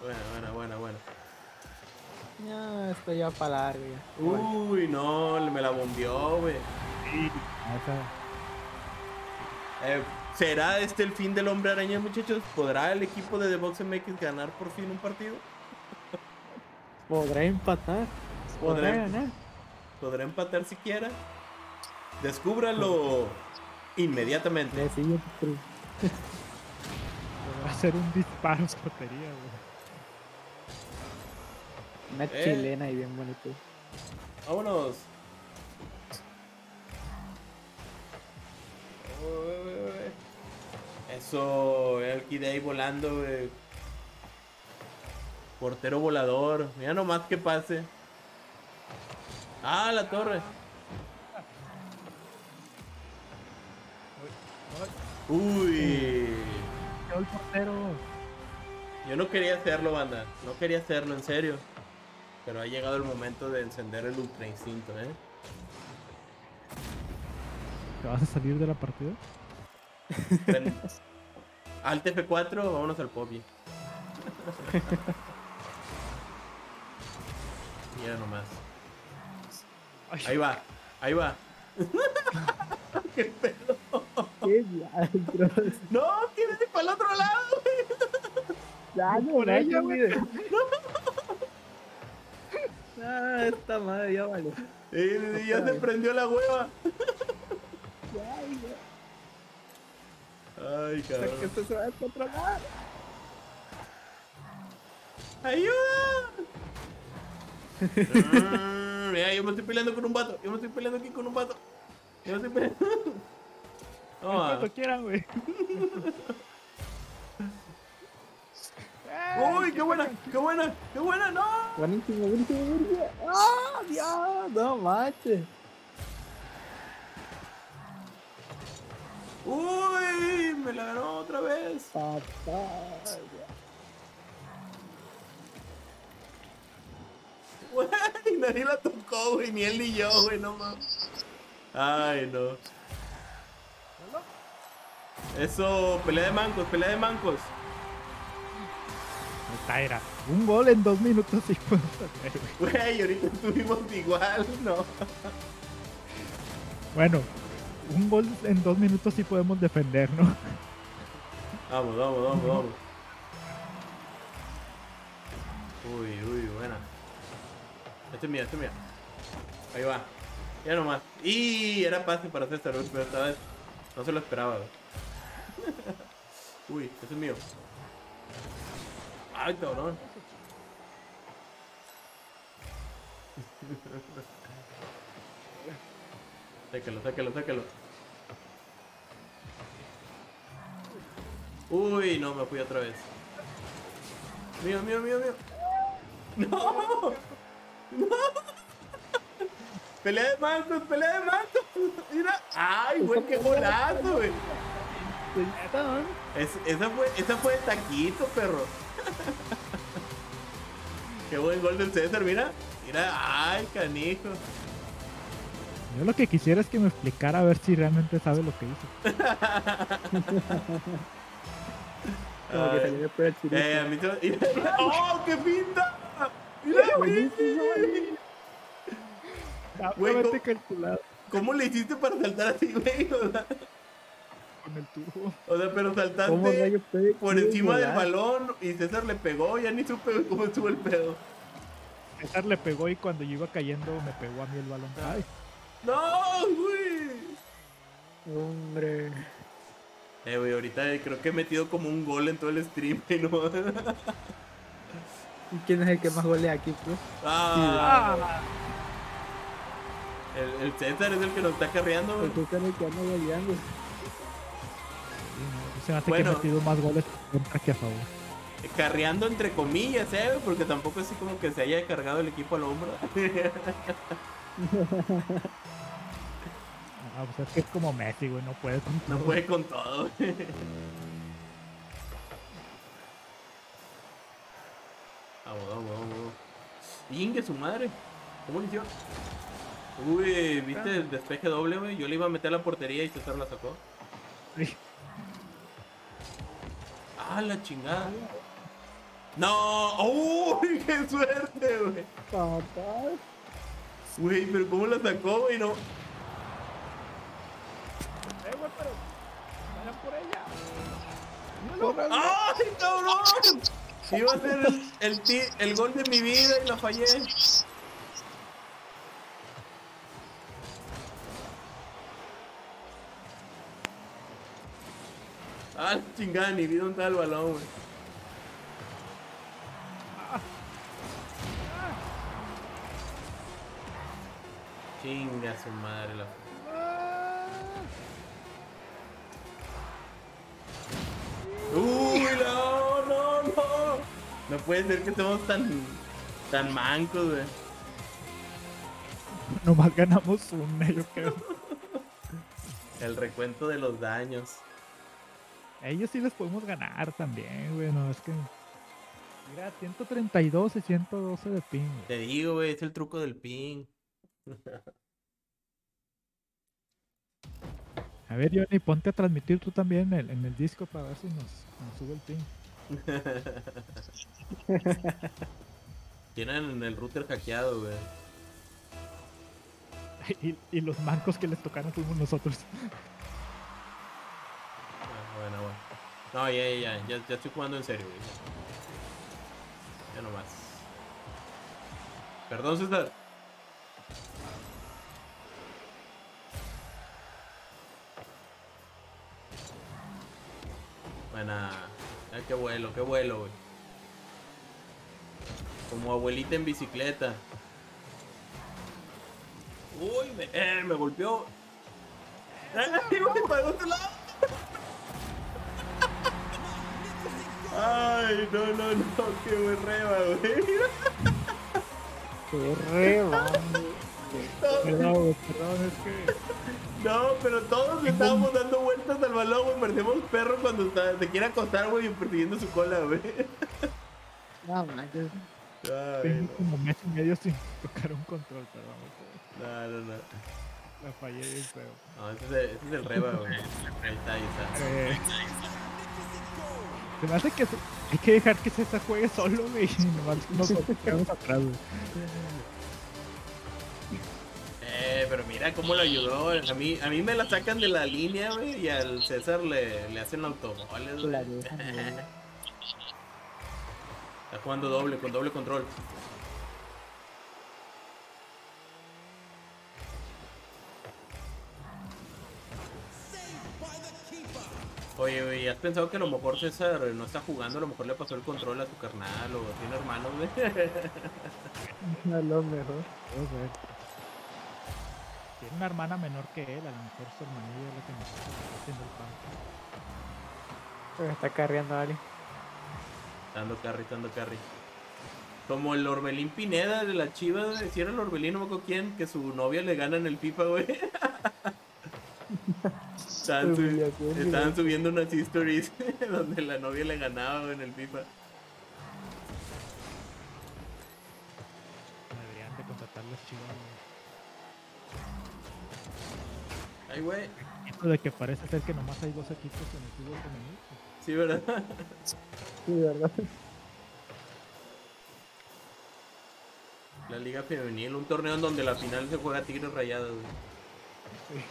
Buena, buena, buena, buena. Ya, esto ya para largo ya. Uy, no, me la bombeó, güey. Eh, ¿Será este el fin del hombre araña, muchachos? ¿Podrá el equipo de The Box MX ganar por fin un partido? ¿Podrá empatar? ¿Podrá Podrá. ganar? ¿Podrá empatar siquiera? Descúbralo inmediatamente. Va a ser un disparo a portería, güey. Una Eh. chilena y bien bonito. Vámonos. Eso, el Kid ahí volando, güey. Portero volador. Mira nomás que pase. Ah, la torre. Uy. El portero. Yo no quería hacerlo, banda. No quería hacerlo, en serio. Pero ha llegado el momento de encender el ultra instinto, ¿eh? ¿Te vas a salir de la partida? Ven. Alt F4, vámonos al Poppy. Mira nomás. Ahí va, ahí va. ¿Qué pedo? ¿Qué? No, tienes para el otro lado, güey. Ya, no, por no, ella, no, güey. mire. Ah, esta madre ya vale. Eh, ya se prendió la hueva. Ay, Ay, Que cabrón. esto se va a descontrolar. ¡Ayuda! Mira, yo me estoy peleando con un vato. Yo me estoy peleando aquí con un vato. Yo me estoy peleando. Toma. Cuando quieran, güey. ¡Uy, qué buena! ¡Qué buena! ¡Qué buena! ¡No! Buenísimo, buenísimo, buenísimo. ¡Ah, Dios! No manches. ¡Uy! Me la ganó otra vez. Papá. Güey, nadie la tocó, güey. Ni él ni yo, güey. No mames. Ay, no. Eso, pelea de mancos, pelea de mancos. era un gol en dos minutos y. Güey, ahorita estuvimos igual, ¿no? Bueno, un gol en dos minutos sí podemos defender, ¿no? Vamos, vamos, vamos, vamos. Uy, uy, buena. Este es mío, este es mío. Ahí va. Ya nomás. Y era fácil para César, güey, pero esta vez no se lo esperaba. Uy, este es mío. Ay, cabrón. Sáquelo, sáquelo, sáquelo. Uy, no, me fui otra vez. Mío, mío, mío, mío. ¡No! ¡No! ¡Pelea de mantos, pelea de mantos! ¡Mira! ¡Ay, güey, qué golazo, güey! Es- esa, fue, esa fue de taquito, perro. qué buen gol del César, mira. Mira, ay, canijo. Yo lo que quisiera es que me explicara a ver si realmente sabe lo que hizo. Como que Ay. salió por el chirito. Eh, a mí ¡Oh, qué pinta! Mira, güey. ¿cómo- calculado ¿Cómo le hiciste para saltar así, güey? O sea, con el turbo. o sea, pero ¿Cómo saltaste por encima del balón y César le pegó, ya ni supe cómo estuvo el pedo. César le pegó y cuando yo iba cayendo me pegó a mí el balón. Ay, ¡No, güey! Hombre. Eh, güey, ahorita creo que he metido como un gol en todo el stream, ¿no? ¿Y quién es el que más golea aquí, pues? Ah, el, el César es el que nos está carreando, güey. Porque es el que anda goleando. se me hace Bueno. que he metido más goles que a favor. Carreando entre comillas, ¿eh? Porque tampoco es así como que se haya cargado el equipo al hombro. Ah, pues es que es como Messi, güey, no puede con No todo. puede con todo. güey. Vamos, vamos, vamos. Ingue su madre. ¿Cómo le hicieron? Uy, ¿viste el despeje doble, güey? Yo le iba a meter a la portería y César la sacó. Sí. Ah, la chingada. No, uy, qué suerte, güey. Fatal. Güey, pero ¿cómo la sacó, güey? No. ¡Ay, cabrón! Iba a ser el, el, ti- el gol de mi vida y la fallé. Ah, chingada, ni vi dónde estaba el balón, güey. Chinga su madre la. Uy, no, no, no. No puede ser que estemos tan, tan mancos, güey. Nomás ganamos una, yo creo. El recuento de los daños. A ellos sí les podemos ganar también, güey. No, es que. Mira, 132 y 112 de ping. güey. Te digo, güey, es el truco del ping. A ver, Johnny, ponte a transmitir tú también en el, en el disco para ver si nos, nos sube el ping. Tienen el router hackeado, güey. Y, y los mancos que les tocaron fuimos nosotros. Bueno, bueno. No, ya, ya, ya, ya, ya estoy jugando en serio, güey. Ya nomás. Perdón, César. Buena. Ay, qué vuelo, qué vuelo, güey. Como abuelita en bicicleta. Uy, me, eh, me golpeó. ¡Ay, güey, para otro lado! Ay, no, no, no, qué buen reba, güey. Qué re, vamos. Perdón, güey, perdón, es que. No, pero todos le estábamos dando vueltas al balón, güey. Parecemos perros cuando está- se quiere acostar, güey, persiguiendo su cola, güey. No manches. Tengo como mes y medio sin tocar un control, perdón. güey, no, no, no. no. La fallé bien feo. No, ese es el, ese es el reba, güey. Ahí está, ahí está. Eh, Se me hace que se- hay que dejar que César juegue solo, güey. y nomás nos quedamos atrás, güey. Pero mira cómo lo ayudó. A mí, a mí me la sacan de la línea, güey, y al César le, le hacen autogoles. güey. La dejan. Está jugando doble, con doble control. Oye, güey, ¿has pensado que a lo mejor César no está jugando? A lo mejor le pasó el control a su carnal o tiene hermanos, güey. A lo mejor. Una hermana menor que él, a lo mejor su hermanilla es la que nos está haciendo el pan. Pero está carreando a alguien. Dando carry, dando carry. Como el Orbelín Pineda de la Chivas, güey. Si era el Orbelín, no me acuerdo quién, que su novia le gana en el FIFA, güey. Estaban, subiendo unas stories donde la novia le ganaba güey, en el FIFA. Deberían de contratar las chivas. güey. Ay, güey. Esto de que parece ser que nomás hay dos equipos en el fútbol femenino. Sí, ¿verdad? Sí, ¿verdad? La Liga Femenil, un torneo en donde la final se juega Tigres Rayados, güey.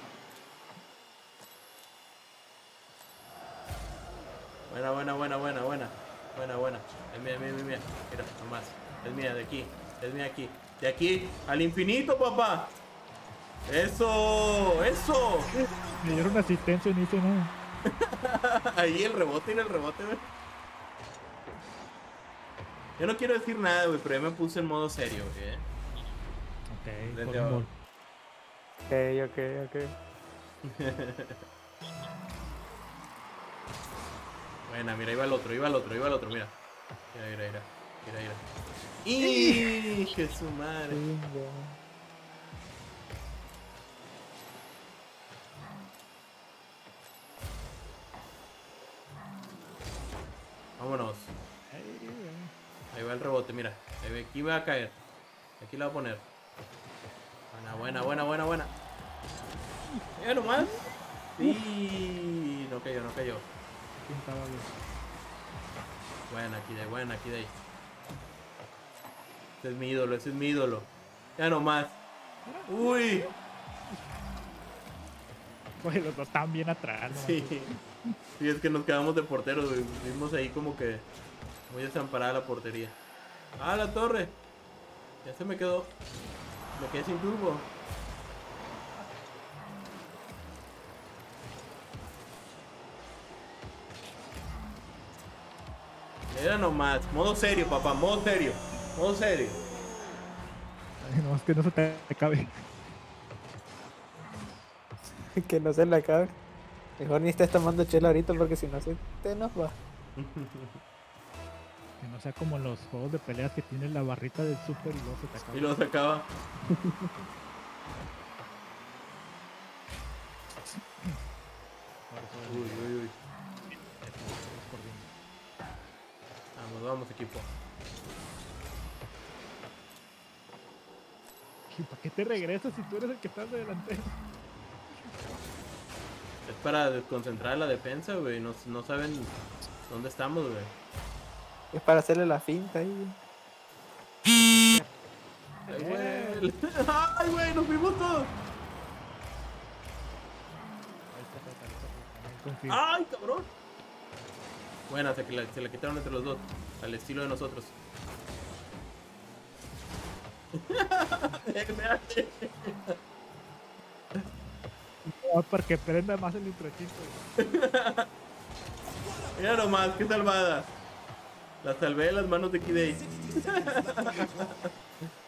Buena, buena, buena, buena, buena. Buena, buena. Es mía, mía, mía, mía. Mira, nomás. Es mía, de aquí. Es mía aquí. De aquí al infinito, papá. Eso, eso. Me dieron asistencia y no hice nada. Ahí el rebote y el rebote, güey. Yo no quiero decir nada, güey, pero ya me puse en modo serio, güey. ¿eh? Ok, Desde gol. Ok, ok, ok. Buena, mira, iba el otro, iba el otro, iba el otro, mira. Mira, mira, mira. Mira, mira. ¡Y! ¡Que su madre! Vámonos. Ahí va el rebote, mira. Va- Aquí va a caer. Aquí la voy a poner. Buena, buena, buena, buena, buena. Mira nomás. Sí, no cayó, no cayó. Buena, aquí de ahí, buena, aquí de ahí. Ese es mi ídolo, ese es mi ídolo. Ya nomás. Uy, Oye, los dos estaban bien atrás. ¿no? sí. Sí, es que nos quedamos de porteros, güey. Vimos ahí como que muy desamparada la portería. Ah, la torre. Ya se me quedó. Me quedé sin turbo. Era nomás. Modo serio, papá. Modo serio. Modo serio. Ay, no, es que no se te acabe. que no se le acabe. Mejor ni estés tomando chela ahorita porque si no se te enoja. Que no sea como los juegos de peleas que tienen la barrita del super y luego se te acaba. Y lo sacaba. Por eso Uy, uy, uy. Vamos, vamos, equipo. ¿Y ¿Para qué te regresas si tú eres el que estás de delantero? Es para desconcentrar a la defensa, güey. No, no saben dónde estamos, güey. Es para hacerle la finta ahí. Ay, güey. Ay, güey, nos fuimos todos. Ay, cabrón. Buena, se, la, se la quitaron entre los dos. Al estilo de nosotros. Para que prenda más el introchito. Mira nomás, qué salvada. La salvé de las manos de Kidei.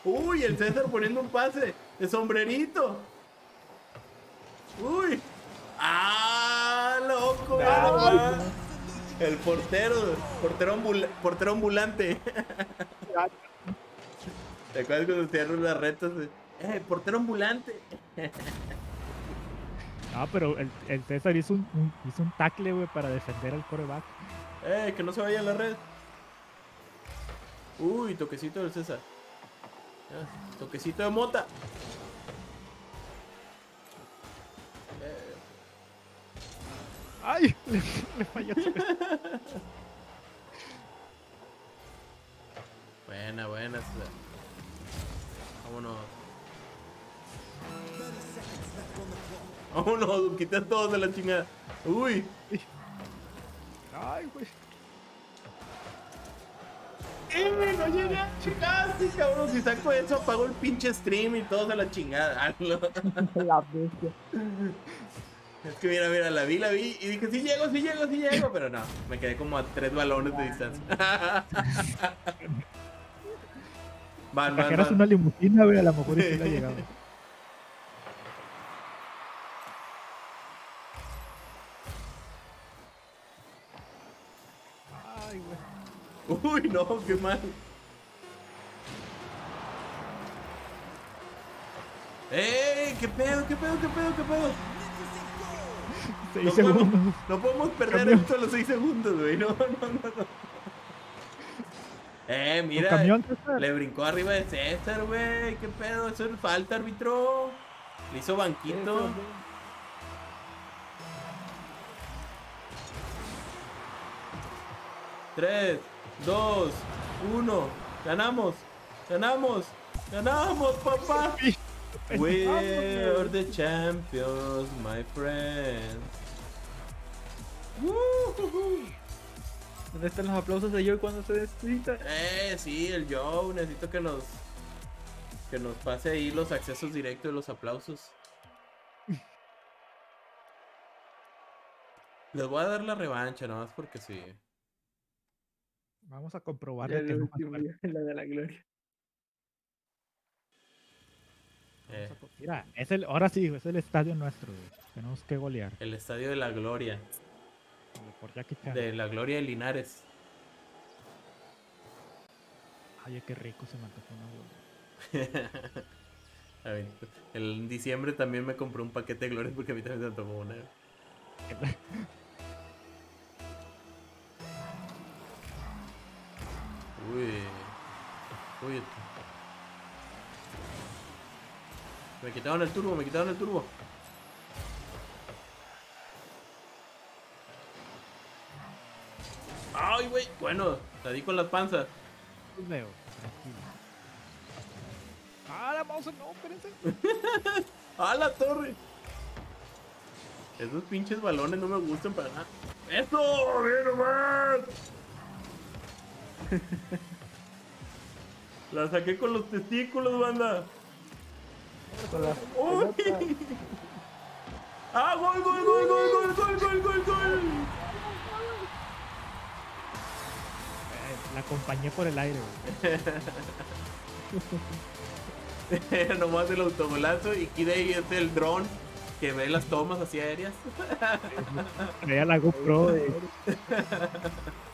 Uy, el César poniendo un pase de sombrerito. Uy. ¡Ah, loco! El portero, portero, ambula- portero ambulante. ¿Te acuerdas cuando te las retas? ¡Eh, portero ambulante! Ah, pero el, el César hizo un, un- hizo un tackle, güey, para defender al coreback. ¡Eh, que no se vaya a la red! Uy, toquecito del César. Ya, toquecito de mota. Eh. ¡Ay! Le, le falló. Buena, buena. César. Vámonos. Vámonos, quita todos de la chingada. Uy. ¡Ay, güey! ¡Eh, no llegué! Casi, cabrón. Si saco eso, apago el pinche stream y todos a la chingada. No. La bestia. Es que mira, mira, la vi, la vi y dije, sí llego, sí llego, sí llego, pero no, me quedé como a tres balones de distancia. van, van, van. una limusina, güey, a lo mejor y sí la llegaba. Uy, no, qué mal. ¡Ey! ¿Qué pedo, qué pedo, qué pedo, qué pedo? Seis No segundos. podemos, no podemos perder Camión. esto a los 6 segundos, güey. No, no, no, no. Eh, mira. camión. Le brincó arriba de César, güey. ¿Qué pedo? Eso es falta, árbitro. Le hizo banquito. Tres, dos, uno. Ganamos. Ganamos. Ganamos, papá. We're the champions, my friend. ¿Dónde están los aplausos de Joy cuando se necesita? Eh, sí, el Joe. Necesito que nos. Que nos pase ahí los accesos directos de los aplausos. Les voy a dar la revancha, nomás porque sí. Vamos a comprobar que no la de la gloria. Eh, Mira, es el, ahora sí, es el estadio nuestro, güey. Tenemos que golear. el estadio de la gloria. De la gloria de Linares. Ay, qué rico se me antojó una bola. A ver, el- en diciembre también me compré un paquete de glorias porque a mí también se me tomó una. Uy. Uy. Me quitaron el turbo, me quitaron el turbo. Ay, güey. Bueno, la di con las panzas. Leo, tranquilo. Ah, la mouse, no, espérense. ¡A la torre! Esos pinches balones no me gustan para nada. ¡Eso! ¡Bien nomás! La saqué con los testículos, banda. ¡Ah, gol, gol, gol, gol, gol, gol, gol, gol, gol! La acompañé por el aire, güey. Nomás el autogolazo y Kidei es el dron que ve las tomas así aéreas. Traía la GoPro, güey.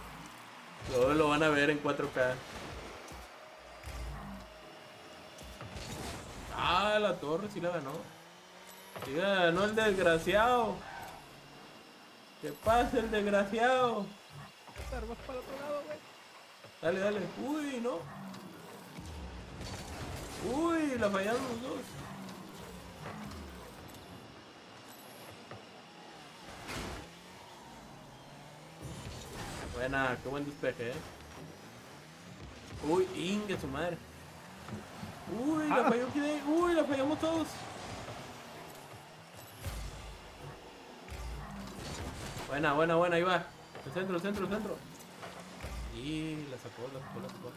Luego lo van a ver en 4K. Ah, la torre sí la ganó. Sí la ganó el desgraciado. ¿Qué pasa el desgraciado? Dale, dale. Uy, no. Uy, la fallaron los dos. Buena, qué buen despeje, eh. Uy, ingue su madre. Uy, la Ah. falló Kidei. Uy, la fallamos todos. Buena, buena, buena, ahí va. El centro, el centro, el centro. Y la sacó, la sacó, la sacó.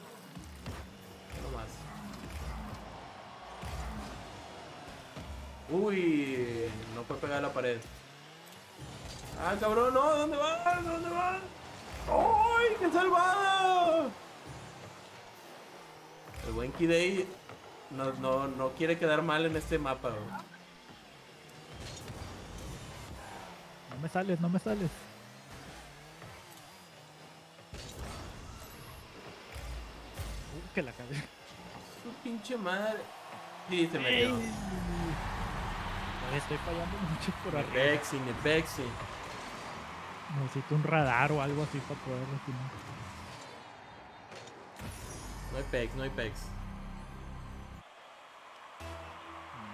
Uno más. Uy, no fue pegar la pared. Ah, cabrón, no, ¿dónde va? ¿Dónde va? ¡Ay, qué salvada! El buen Kidei no, no, no quiere quedar mal en este mapa. No me sales, no me sales. Uh, que la cagué. Su pinche madre. Sí, se metió. Ay, Estoy fallando mucho por arriba. Pexi, ni Pexi. Necesito un radar o algo así para poder refinar. No hay Pex, no hay Pex.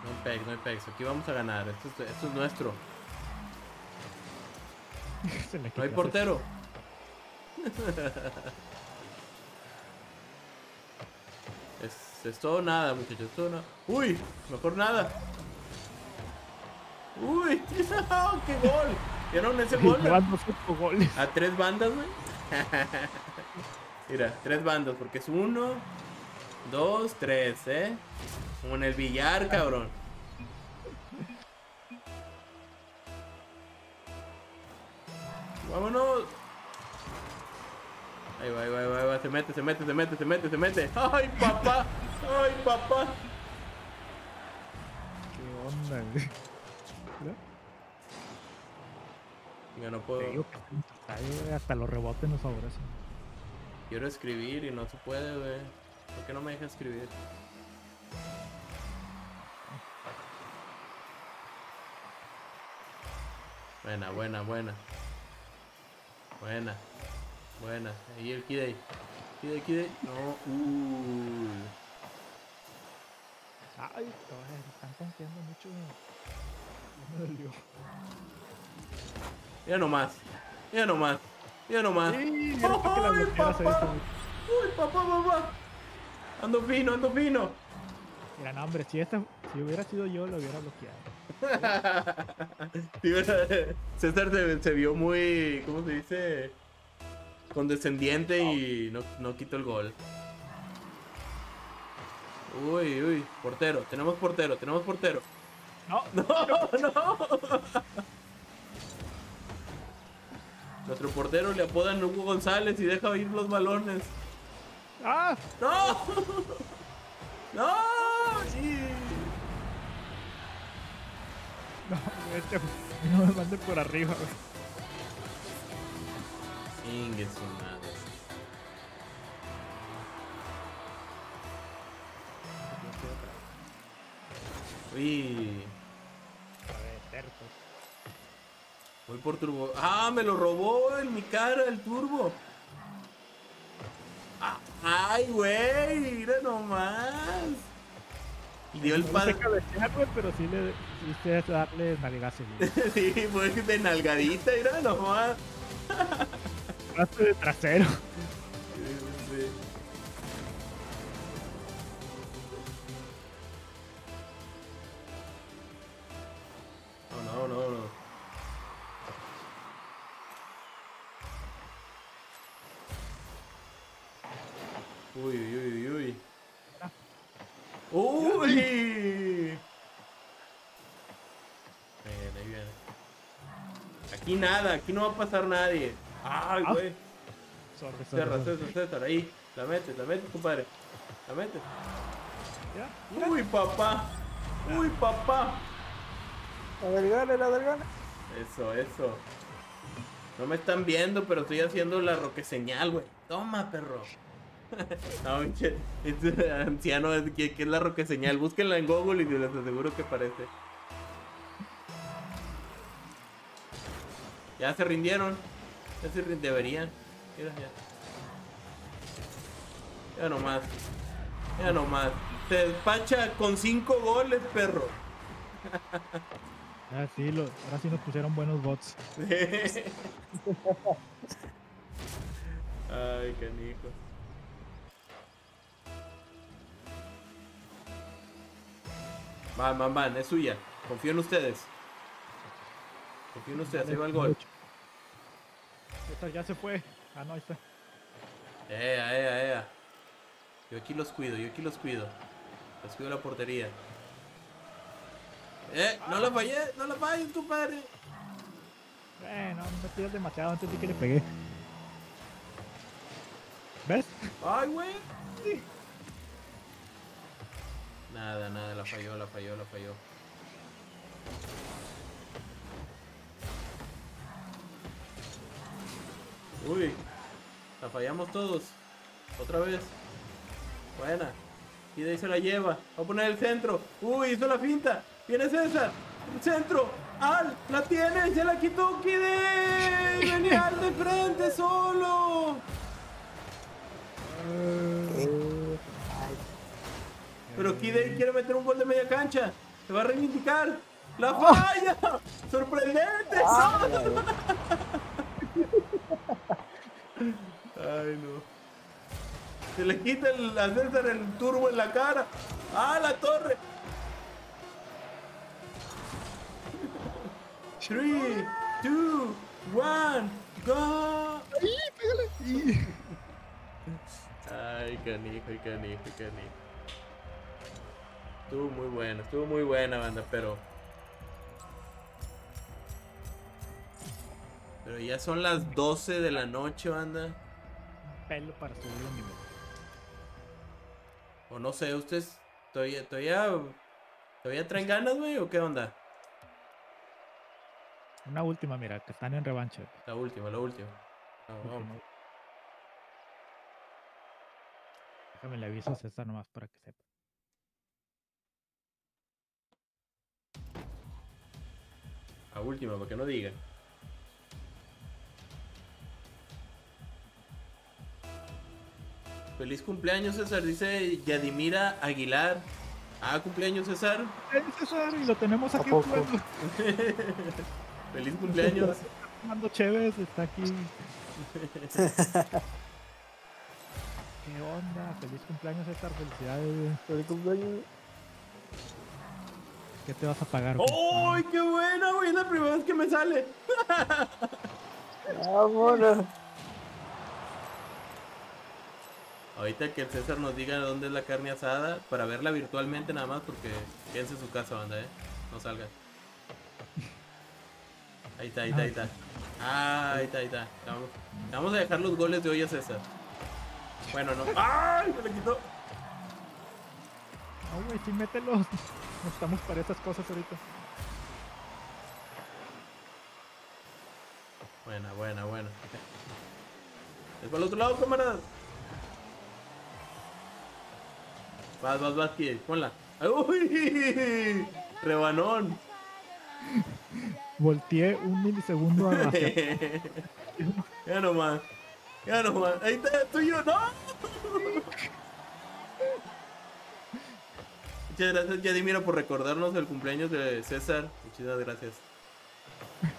No hay Pex, no hay Pex. Aquí vamos a ganar. Esto es, esto es nuestro. No hay portero. es, es todo nada, muchachos. Es todo nada. Uy, mejor nada. Uy, qué gol. ¿Vieron ese gol? Goles. A tres bandas, güey. Mira, tres bandas, porque es uno, dos, tres, ¿eh? Como en el billar, cabrón. Vámonos. Ahí va, ahí va, ahí va, ahí va. Se mete, se mete, se mete, se mete, se mete. ¡Ay, papá! ¡Ay, papá! ¿Qué onda, güey? Mira, Ya no Te puedo. digo que estadio, güey, hasta los rebotes nos favorecen. Quiero escribir y no se puede, güey. ¿Por qué no me deja escribir? Buena, buena, buena. Buena. Buena. Ahí el Kidei. Kidei, Kidei. No. Uh. Ay, cabrón, están confiando mucho. Me dolió. Ya nomás. Ya nomás. Ya nomás. Sí, ¡Ay, papá! hizo. ¡Uy, papá, papá! Ando fino, ando fino. Mira, no, hombre, si, esta, si hubiera sido yo, lo hubiera bloqueado. César se, se vio muy, ¿cómo se dice? Condescendiente y no, no quitó el gol. Uy, uy, portero, tenemos portero, tenemos portero. No, No, no. Nuestro portero le apodan Hugo González y deja ir los balones. ¡Ah! ¡No! ¡No! Sí. No, este, no me manden por arriba, güey. Ingue su madre. Uy, A ver, tercos. Voy por turbo. ¡Ah! Me lo robó en mi cara el turbo. Ah, ¡Ay, güey! Mira nomás. Dio el No padre. sé pero sí le sí sé darle nalgazo, sí, fue de nalgadita, mira nomás. De trasero. Aquí nada, aquí no va a pasar nadie. Ay, Ah. güey. Sorry. César, César, ahí. La metes, la metes, compadre. La metes. Uy, papá. Uy, papá. La del gane, la del gane. Eso, eso. No me están viendo, pero estoy haciendo la roque señal, güey. Toma, perro. no, pinche, este anciano, es- ¿qué, qué es la roque señal? Búsquenla en Google y les aseguro que parece. Ya se rindieron. Ya se deberían. Mira, ya. Ya nomás. Ya nomás. Se despacha con cinco goles, perro. Ah, sí, lo, ahora sí nos pusieron buenos bots. Ay, canijo. Van, van, van, es suya. Confío en ustedes. Confío en ustedes, ahí va el gol. Ya se fue. Ah, no, ahí está. Ea, ea, ea. Yo aquí los cuido, yo aquí los cuido. Les cuido la portería. Eh, no la fallé, no la falles, compadre. Eh, no, no me tiras demasiado antes de que le pegué. ¿Ves? Ay, güey. Nada, nada, la falló, la falló, la falló. Uy, la fallamos todos. Otra vez. Buena. Y de ahí se la lleva. Va a poner el centro. Uy, hizo la finta. Viene César. El centro. Al. La tiene. Se la quitó Kide. Venía al de frente solo. Pero Kide quiere meter un gol de media cancha. Se va a reivindicar. ¡La falla! ¡Sorprendente! ah, Ay, no. Se le quita el, a César el turbo en la cara. ¡Ah, la torre! 3, 2, 1, go. Ay, canijo, ay, canijo, ay, canijo. Estuvo muy buena, estuvo muy buena, banda, pero. Pero ya son las 12 de la noche, banda. Pelo para subir el nivel. O no sé, ustedes todavía, todavía, todavía traen ganas, güey, o qué onda? Una última, mira, que están en revancha. La última, la última. Vamos, vamos. Última. Déjame le aviso a César nomás para que sepa. La última, para que no digan. Feliz cumpleaños, César, dice Yadimira Aguilar. Ah, cumpleaños, César. ¡Eh, César! Y lo tenemos ¿A aquí jugando. Feliz cumpleaños. Tomando Chévez, está aquí. ¿Qué onda? Feliz cumpleaños, César. Felicidades, güey. Feliz cumpleaños. ¿Qué te vas a pagar? güey? ¡Ay, qué buena, güey! Es la primera vez que me sale. Vámonos. Ahorita que el César nos diga dónde es la carne asada, para verla virtualmente nada más, porque quédense en su casa, banda, ¿eh? No salgan. Ahí está, ahí está, ahí está. Ah, ahí está, ahí está. Vamos, vamos a dejar los goles de hoy a César. Bueno, no. ¡Ay! Me le quitó. No, güey, sí, mételos. No estamos para esas cosas ahorita. Buena, buena, buena. Es para el otro lado, camaradas. Vas, vas, vas, Kid. Ponla. ¡Uy! Rebanón. Volteé un milisegundo hacia ya nomás. Ya nomás. Ahí está, tuyo. ¡No! Muchas gracias, Yadimira, por recordarnos el cumpleaños de César. Muchas gracias.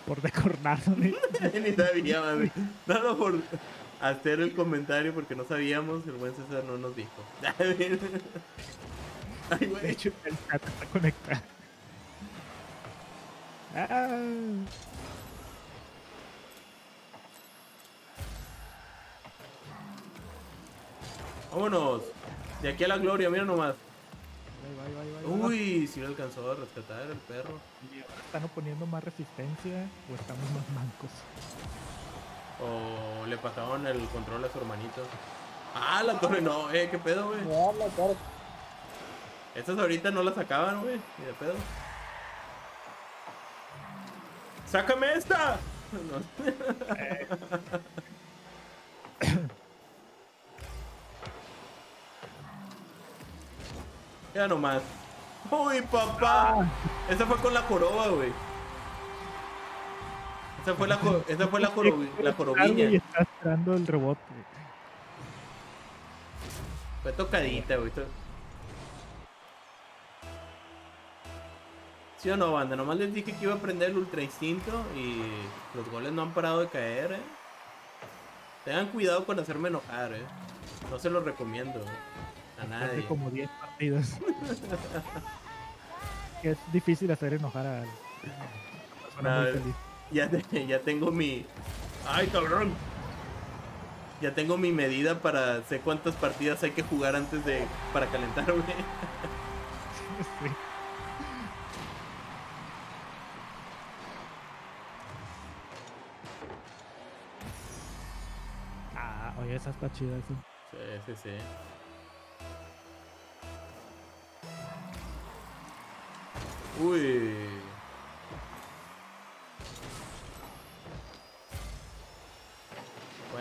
por decornarme. Ni sabía, mami. Nada por hacer el comentario porque no sabíamos. El buen César no nos dijo. Ay, De hecho, el chat está conectado. Ah, Vámonos. De aquí a la gloria, mira nomás. Uy, si lo alcanzó a rescatar el perro. ¿Y ahora ¿Están poniendo más resistencia o estamos más mancos? O le pasaron el control a su hermanito. Ah, la torre no, eh, qué pedo, güey. Da la cara. Estas ahorita no las sacaban, güey. Ni de pedo. ¡Sácame esta! No. ya nomás. ¡Uy, papá! Esa fue con la joroba, güey. Esa fue la, esa fue la, jorobi- la Y está esperando el rebote. Fue tocadita, güey. ¿Sí o no, banda? Nomás les dije que iba a prender el ultra instinto y los goles no han parado de caer, eh. Tengan cuidado con hacerme enojar, eh. No se los recomiendo eh, a Hace nadie. como 10 partidos. es difícil hacer enojar a alguien. Persona muy feliz. Ya, te- ya tengo mi. ¡Ay, cabrón! Ya tengo mi medida para sé cuántas partidas hay que jugar antes de. para calentarme. Sí. Ah, oye, esa está chida. Eso. Sí, sí, sí. Uy.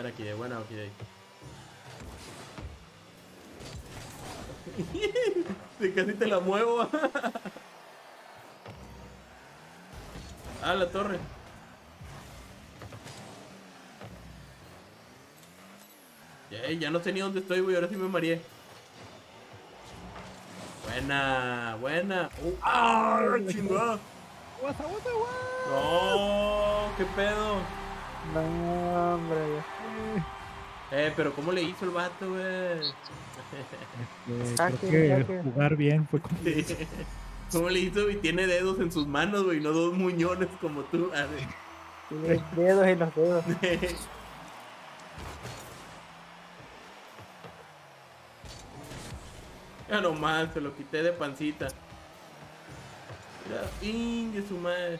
Buena aquí, buena aquí. Sí, casi te la muevo. ah, la torre. Ya, ya no sé ni dónde estoy, güey. Ahora sí me mareé. Buena, buena. Uh, ¡Ah! ¡Chingada! ¡Guasa, guasa, guasa! ¡No! ¿Qué pedo? No, hombre. Eh, pero ¿cómo le hizo el vato, güey? Este, creo que jugar bien fue como... ¿Cómo le hizo? Y tiene dedos en sus manos, güey, no dos muñones como tú. A ver. Tiene dedos en los dedos. Ya nomás, se lo quité de pancita. Mira, ingue su madre.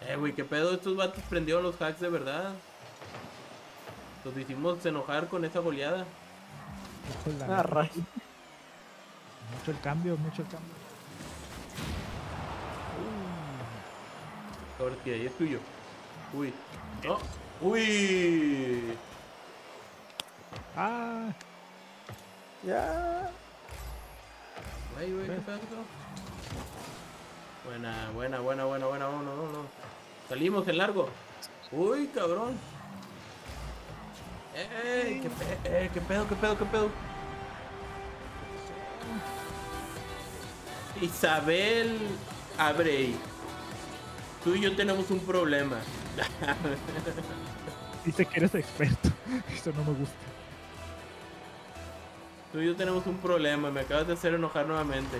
Eh, güey, qué pedo, estos vatos prendieron los hacks de verdad. Los hicimos enojar con esa goleada. mucho, la- Ah, ray. mucho el cambio, mucho el cambio. Ahora que ahí es tuyo. Uy. No. Uy. Ah, Ya. Güey, güey, qué pedo, qué. Buena, buena, buena, buena, buena, vámonos, vámonos. Salimos en largo. Uy, cabrón. ¡Eh! ¿Qué, pe- eh, ¿Qué pedo, qué pedo, qué pedo? Isabel Abrey. Tú y yo tenemos un problema. dice que eres experto. Eso no me gusta. Tú y yo tenemos un problema. Me acabas de hacer enojar nuevamente.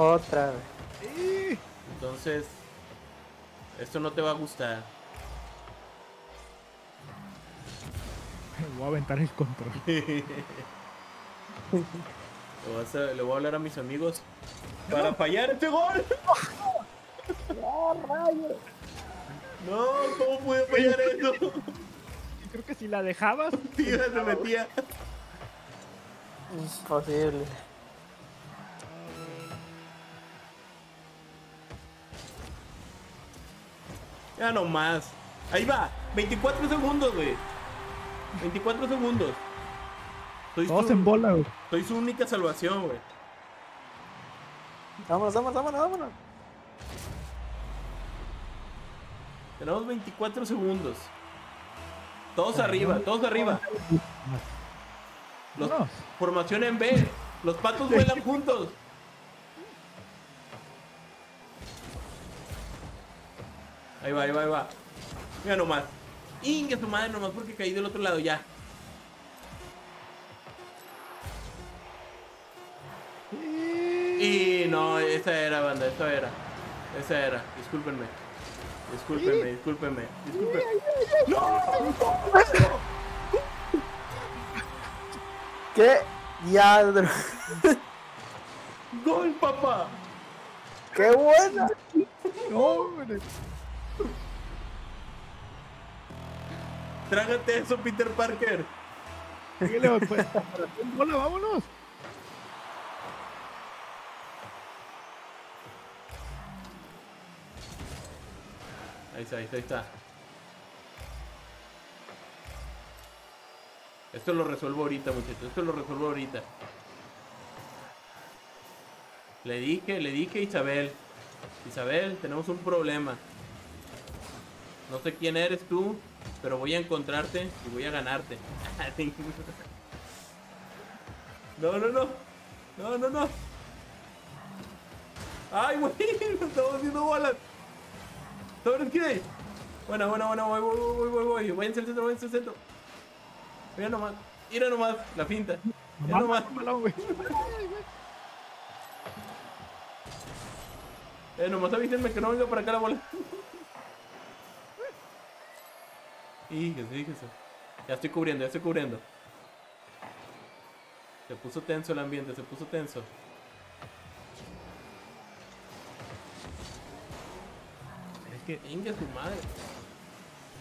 Otra vez. Entonces, esto no te va a gustar. Me voy a aventar el control. Le voy, a hacer- le voy a hablar a mis amigos para fallar este gol. No, ¿cómo pude fallar eso? Creo que si la dejabas, Tía, se metía. Imposible. Ya nomás. Ahí va. 24 segundos, güey. 24 segundos. Soy todos su, en bola, güey. soy su única salvación, güey. Vámonos, vámonos, vámonos, vámonos. Tenemos 24 segundos. Todos arriba, todos arriba. Los, formación en B. Los patos vuelan juntos. Ahí va, ahí va, ahí va. Mira nomás. Inga su madre nomás porque caí del otro lado ya. Y no, esa era banda, esa era. Esa era. Discúlpenme. Discúlpenme, discúlpenme. Discúlpenme. ¿Qué? Diadro. ¡Gol, papá! ¡Qué buena! Hombre. Trágate eso, Peter Parker. Síguele, pues. En bola, vámonos. Ahí está, ahí está, ahí está. Esto lo resuelvo ahorita, muchachos. Esto lo resuelvo ahorita. Le dije, le dije a Isabel. Isabel, tenemos un problema. No sé quién eres tú, pero voy a encontrarte y voy a ganarte. No, no, no. No, no, no. Ay, güey, nos estamos haciendo bolas. ¿Sobre el? Buena, buena, buena, voy, voy, voy, voy, voy. Váyanse al centro, váyanse al centro. Mira nomás, mira nomás, la finta. Mira nomás. Eh, nomás avísenme que no venga para acá la bola. Fíjese, fíjese. Ya estoy cubriendo, ya estoy cubriendo. Se puso tenso el ambiente, se puso tenso. Es que Inga su madre.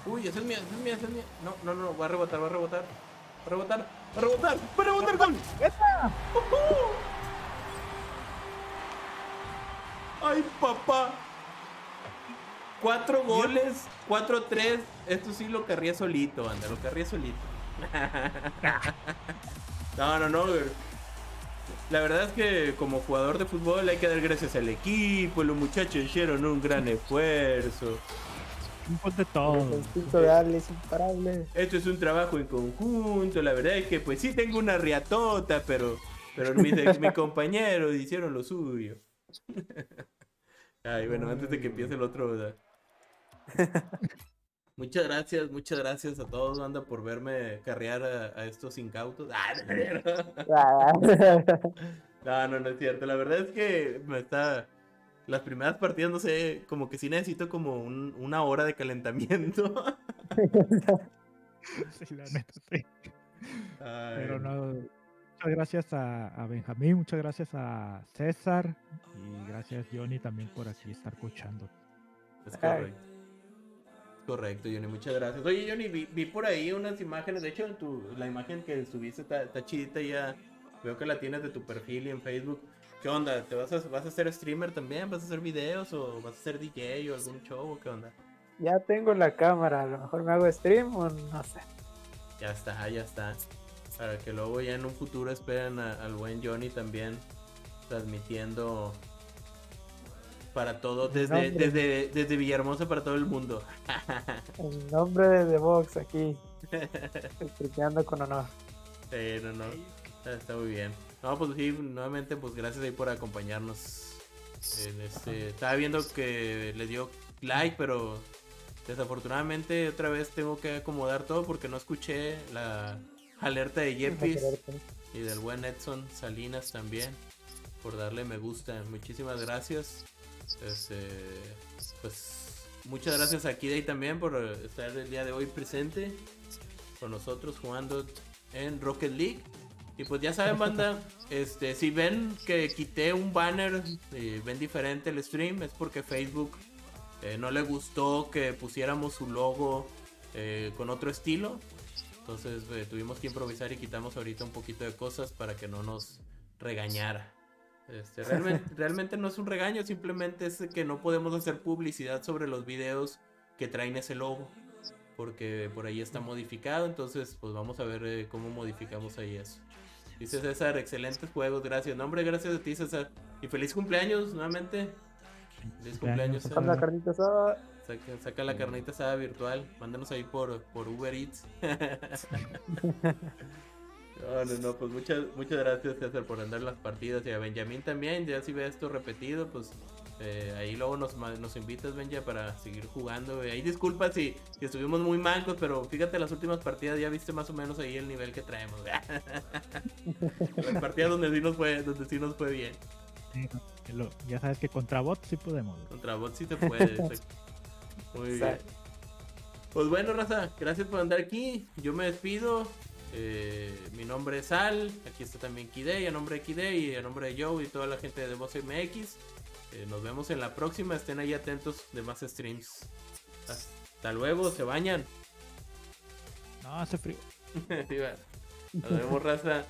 Uy, esa es mía, esa es mía, esa es mía. No, no, no, va a rebotar, va a rebotar. Va a rebotar, va a rebotar, va a rebotar gol. ¡Ujú! ¡Ay, papá! Cuatro goles, cuatro tres. Esto sí lo carría solito, anda, lo carría solito. no, no, no, güey. La verdad es que como jugador de fútbol hay que dar gracias al equipo. Los muchachos hicieron un gran esfuerzo. un de todo. es imparable. Esto es un trabajo en conjunto. La verdad es que pues sí tengo una riatota, pero, pero mis, mis compañeros hicieron lo suyo. Ay, bueno, antes de que empiece el otro, ¿verdad? Muchas gracias, muchas gracias a todos, banda, por verme carrear a, a estos incautos. Ah, no, no, no es cierto. La verdad es que me está. Las primeras partidas, no sé, como que sí necesito como un- una hora de calentamiento. Sí, la neta, sí. Ay, Pero no. Muchas gracias a, a Benjamín, muchas gracias a César y gracias Johnny también por aquí estar escuchando. Es correcto. Correcto, Johnny, muchas gracias. Oye, Johnny, vi, vi por ahí unas imágenes. De hecho, en tu, la imagen que subiste está, está chidita ya. Veo que la tienes de tu perfil y en Facebook. ¿Qué onda? ¿Te vas a, vas a ser streamer también? ¿Vas a hacer videos o vas a ser DJ o algún show? o ¿Qué onda? Ya tengo la cámara, a lo mejor me hago stream o no sé. Ya está, ya está. Para que luego ya en un futuro esperen a- al buen Johnny también transmitiendo para todo, desde, desde, desde Villahermosa para todo el mundo. En nombre de The Box aquí, streameando con honor. Sí, no, está muy bien. No, pues sí, nuevamente, pues gracias ahí por acompañarnos. En este, estaba viendo que le dio like, pero desafortunadamente otra vez tengo que acomodar todo porque no escuché la alerta de Yepis y del buen Edson Salinas también por darle me gusta. Muchísimas gracias. Este, pues muchas gracias a Kidei también por estar el día de hoy presente con nosotros jugando en Rocket League. Y pues ya saben, banda, este, si ven que quité un banner y ven diferente el stream, es porque Facebook eh, no le gustó que pusiéramos su logo eh, con otro estilo. Entonces eh, tuvimos que improvisar y quitamos ahorita un poquito de cosas para que no nos regañara. Este, realmente, realmente no es un regaño, simplemente es que no podemos hacer publicidad sobre los videos que traen ese logo. Porque por ahí está modificado, entonces pues vamos a ver eh, cómo modificamos ahí eso. Dice César, excelentes juegos, gracias. No, hombre, gracias a ti, César. Y feliz cumpleaños nuevamente. Feliz cumpleaños. Con la carnita asada. Saca, saca la carnita asada virtual. Mándanos ahí por, por Uber Eats. no, no, no, pues muchas, muchas gracias César por andar las partidas y a Benjamín también. Ya si ve esto repetido, pues eh, ahí luego nos, nos invitas, Benja, para seguir jugando. Ahí disculpa si, si estuvimos muy mancos, pero fíjate las últimas partidas ya viste más o menos ahí el nivel que traemos. las partidas donde sí nos fue, donde sí nos fue bien. Sí, lo- ya sabes que contra bots sí podemos. güey. Contra bot sí te puede. exacto. Muy bien. Pues bueno, Raza, gracias por andar aquí. Yo me despido. Eh, mi nombre es Al. Aquí está también Kidei. A nombre de Kidei y a nombre de Joe y toda la gente de Voz MX. Eh, nos vemos en la próxima. Estén ahí atentos de más streams. Hasta luego, se bañan. No, hace frío. Sí, va. Nos vemos, Raza.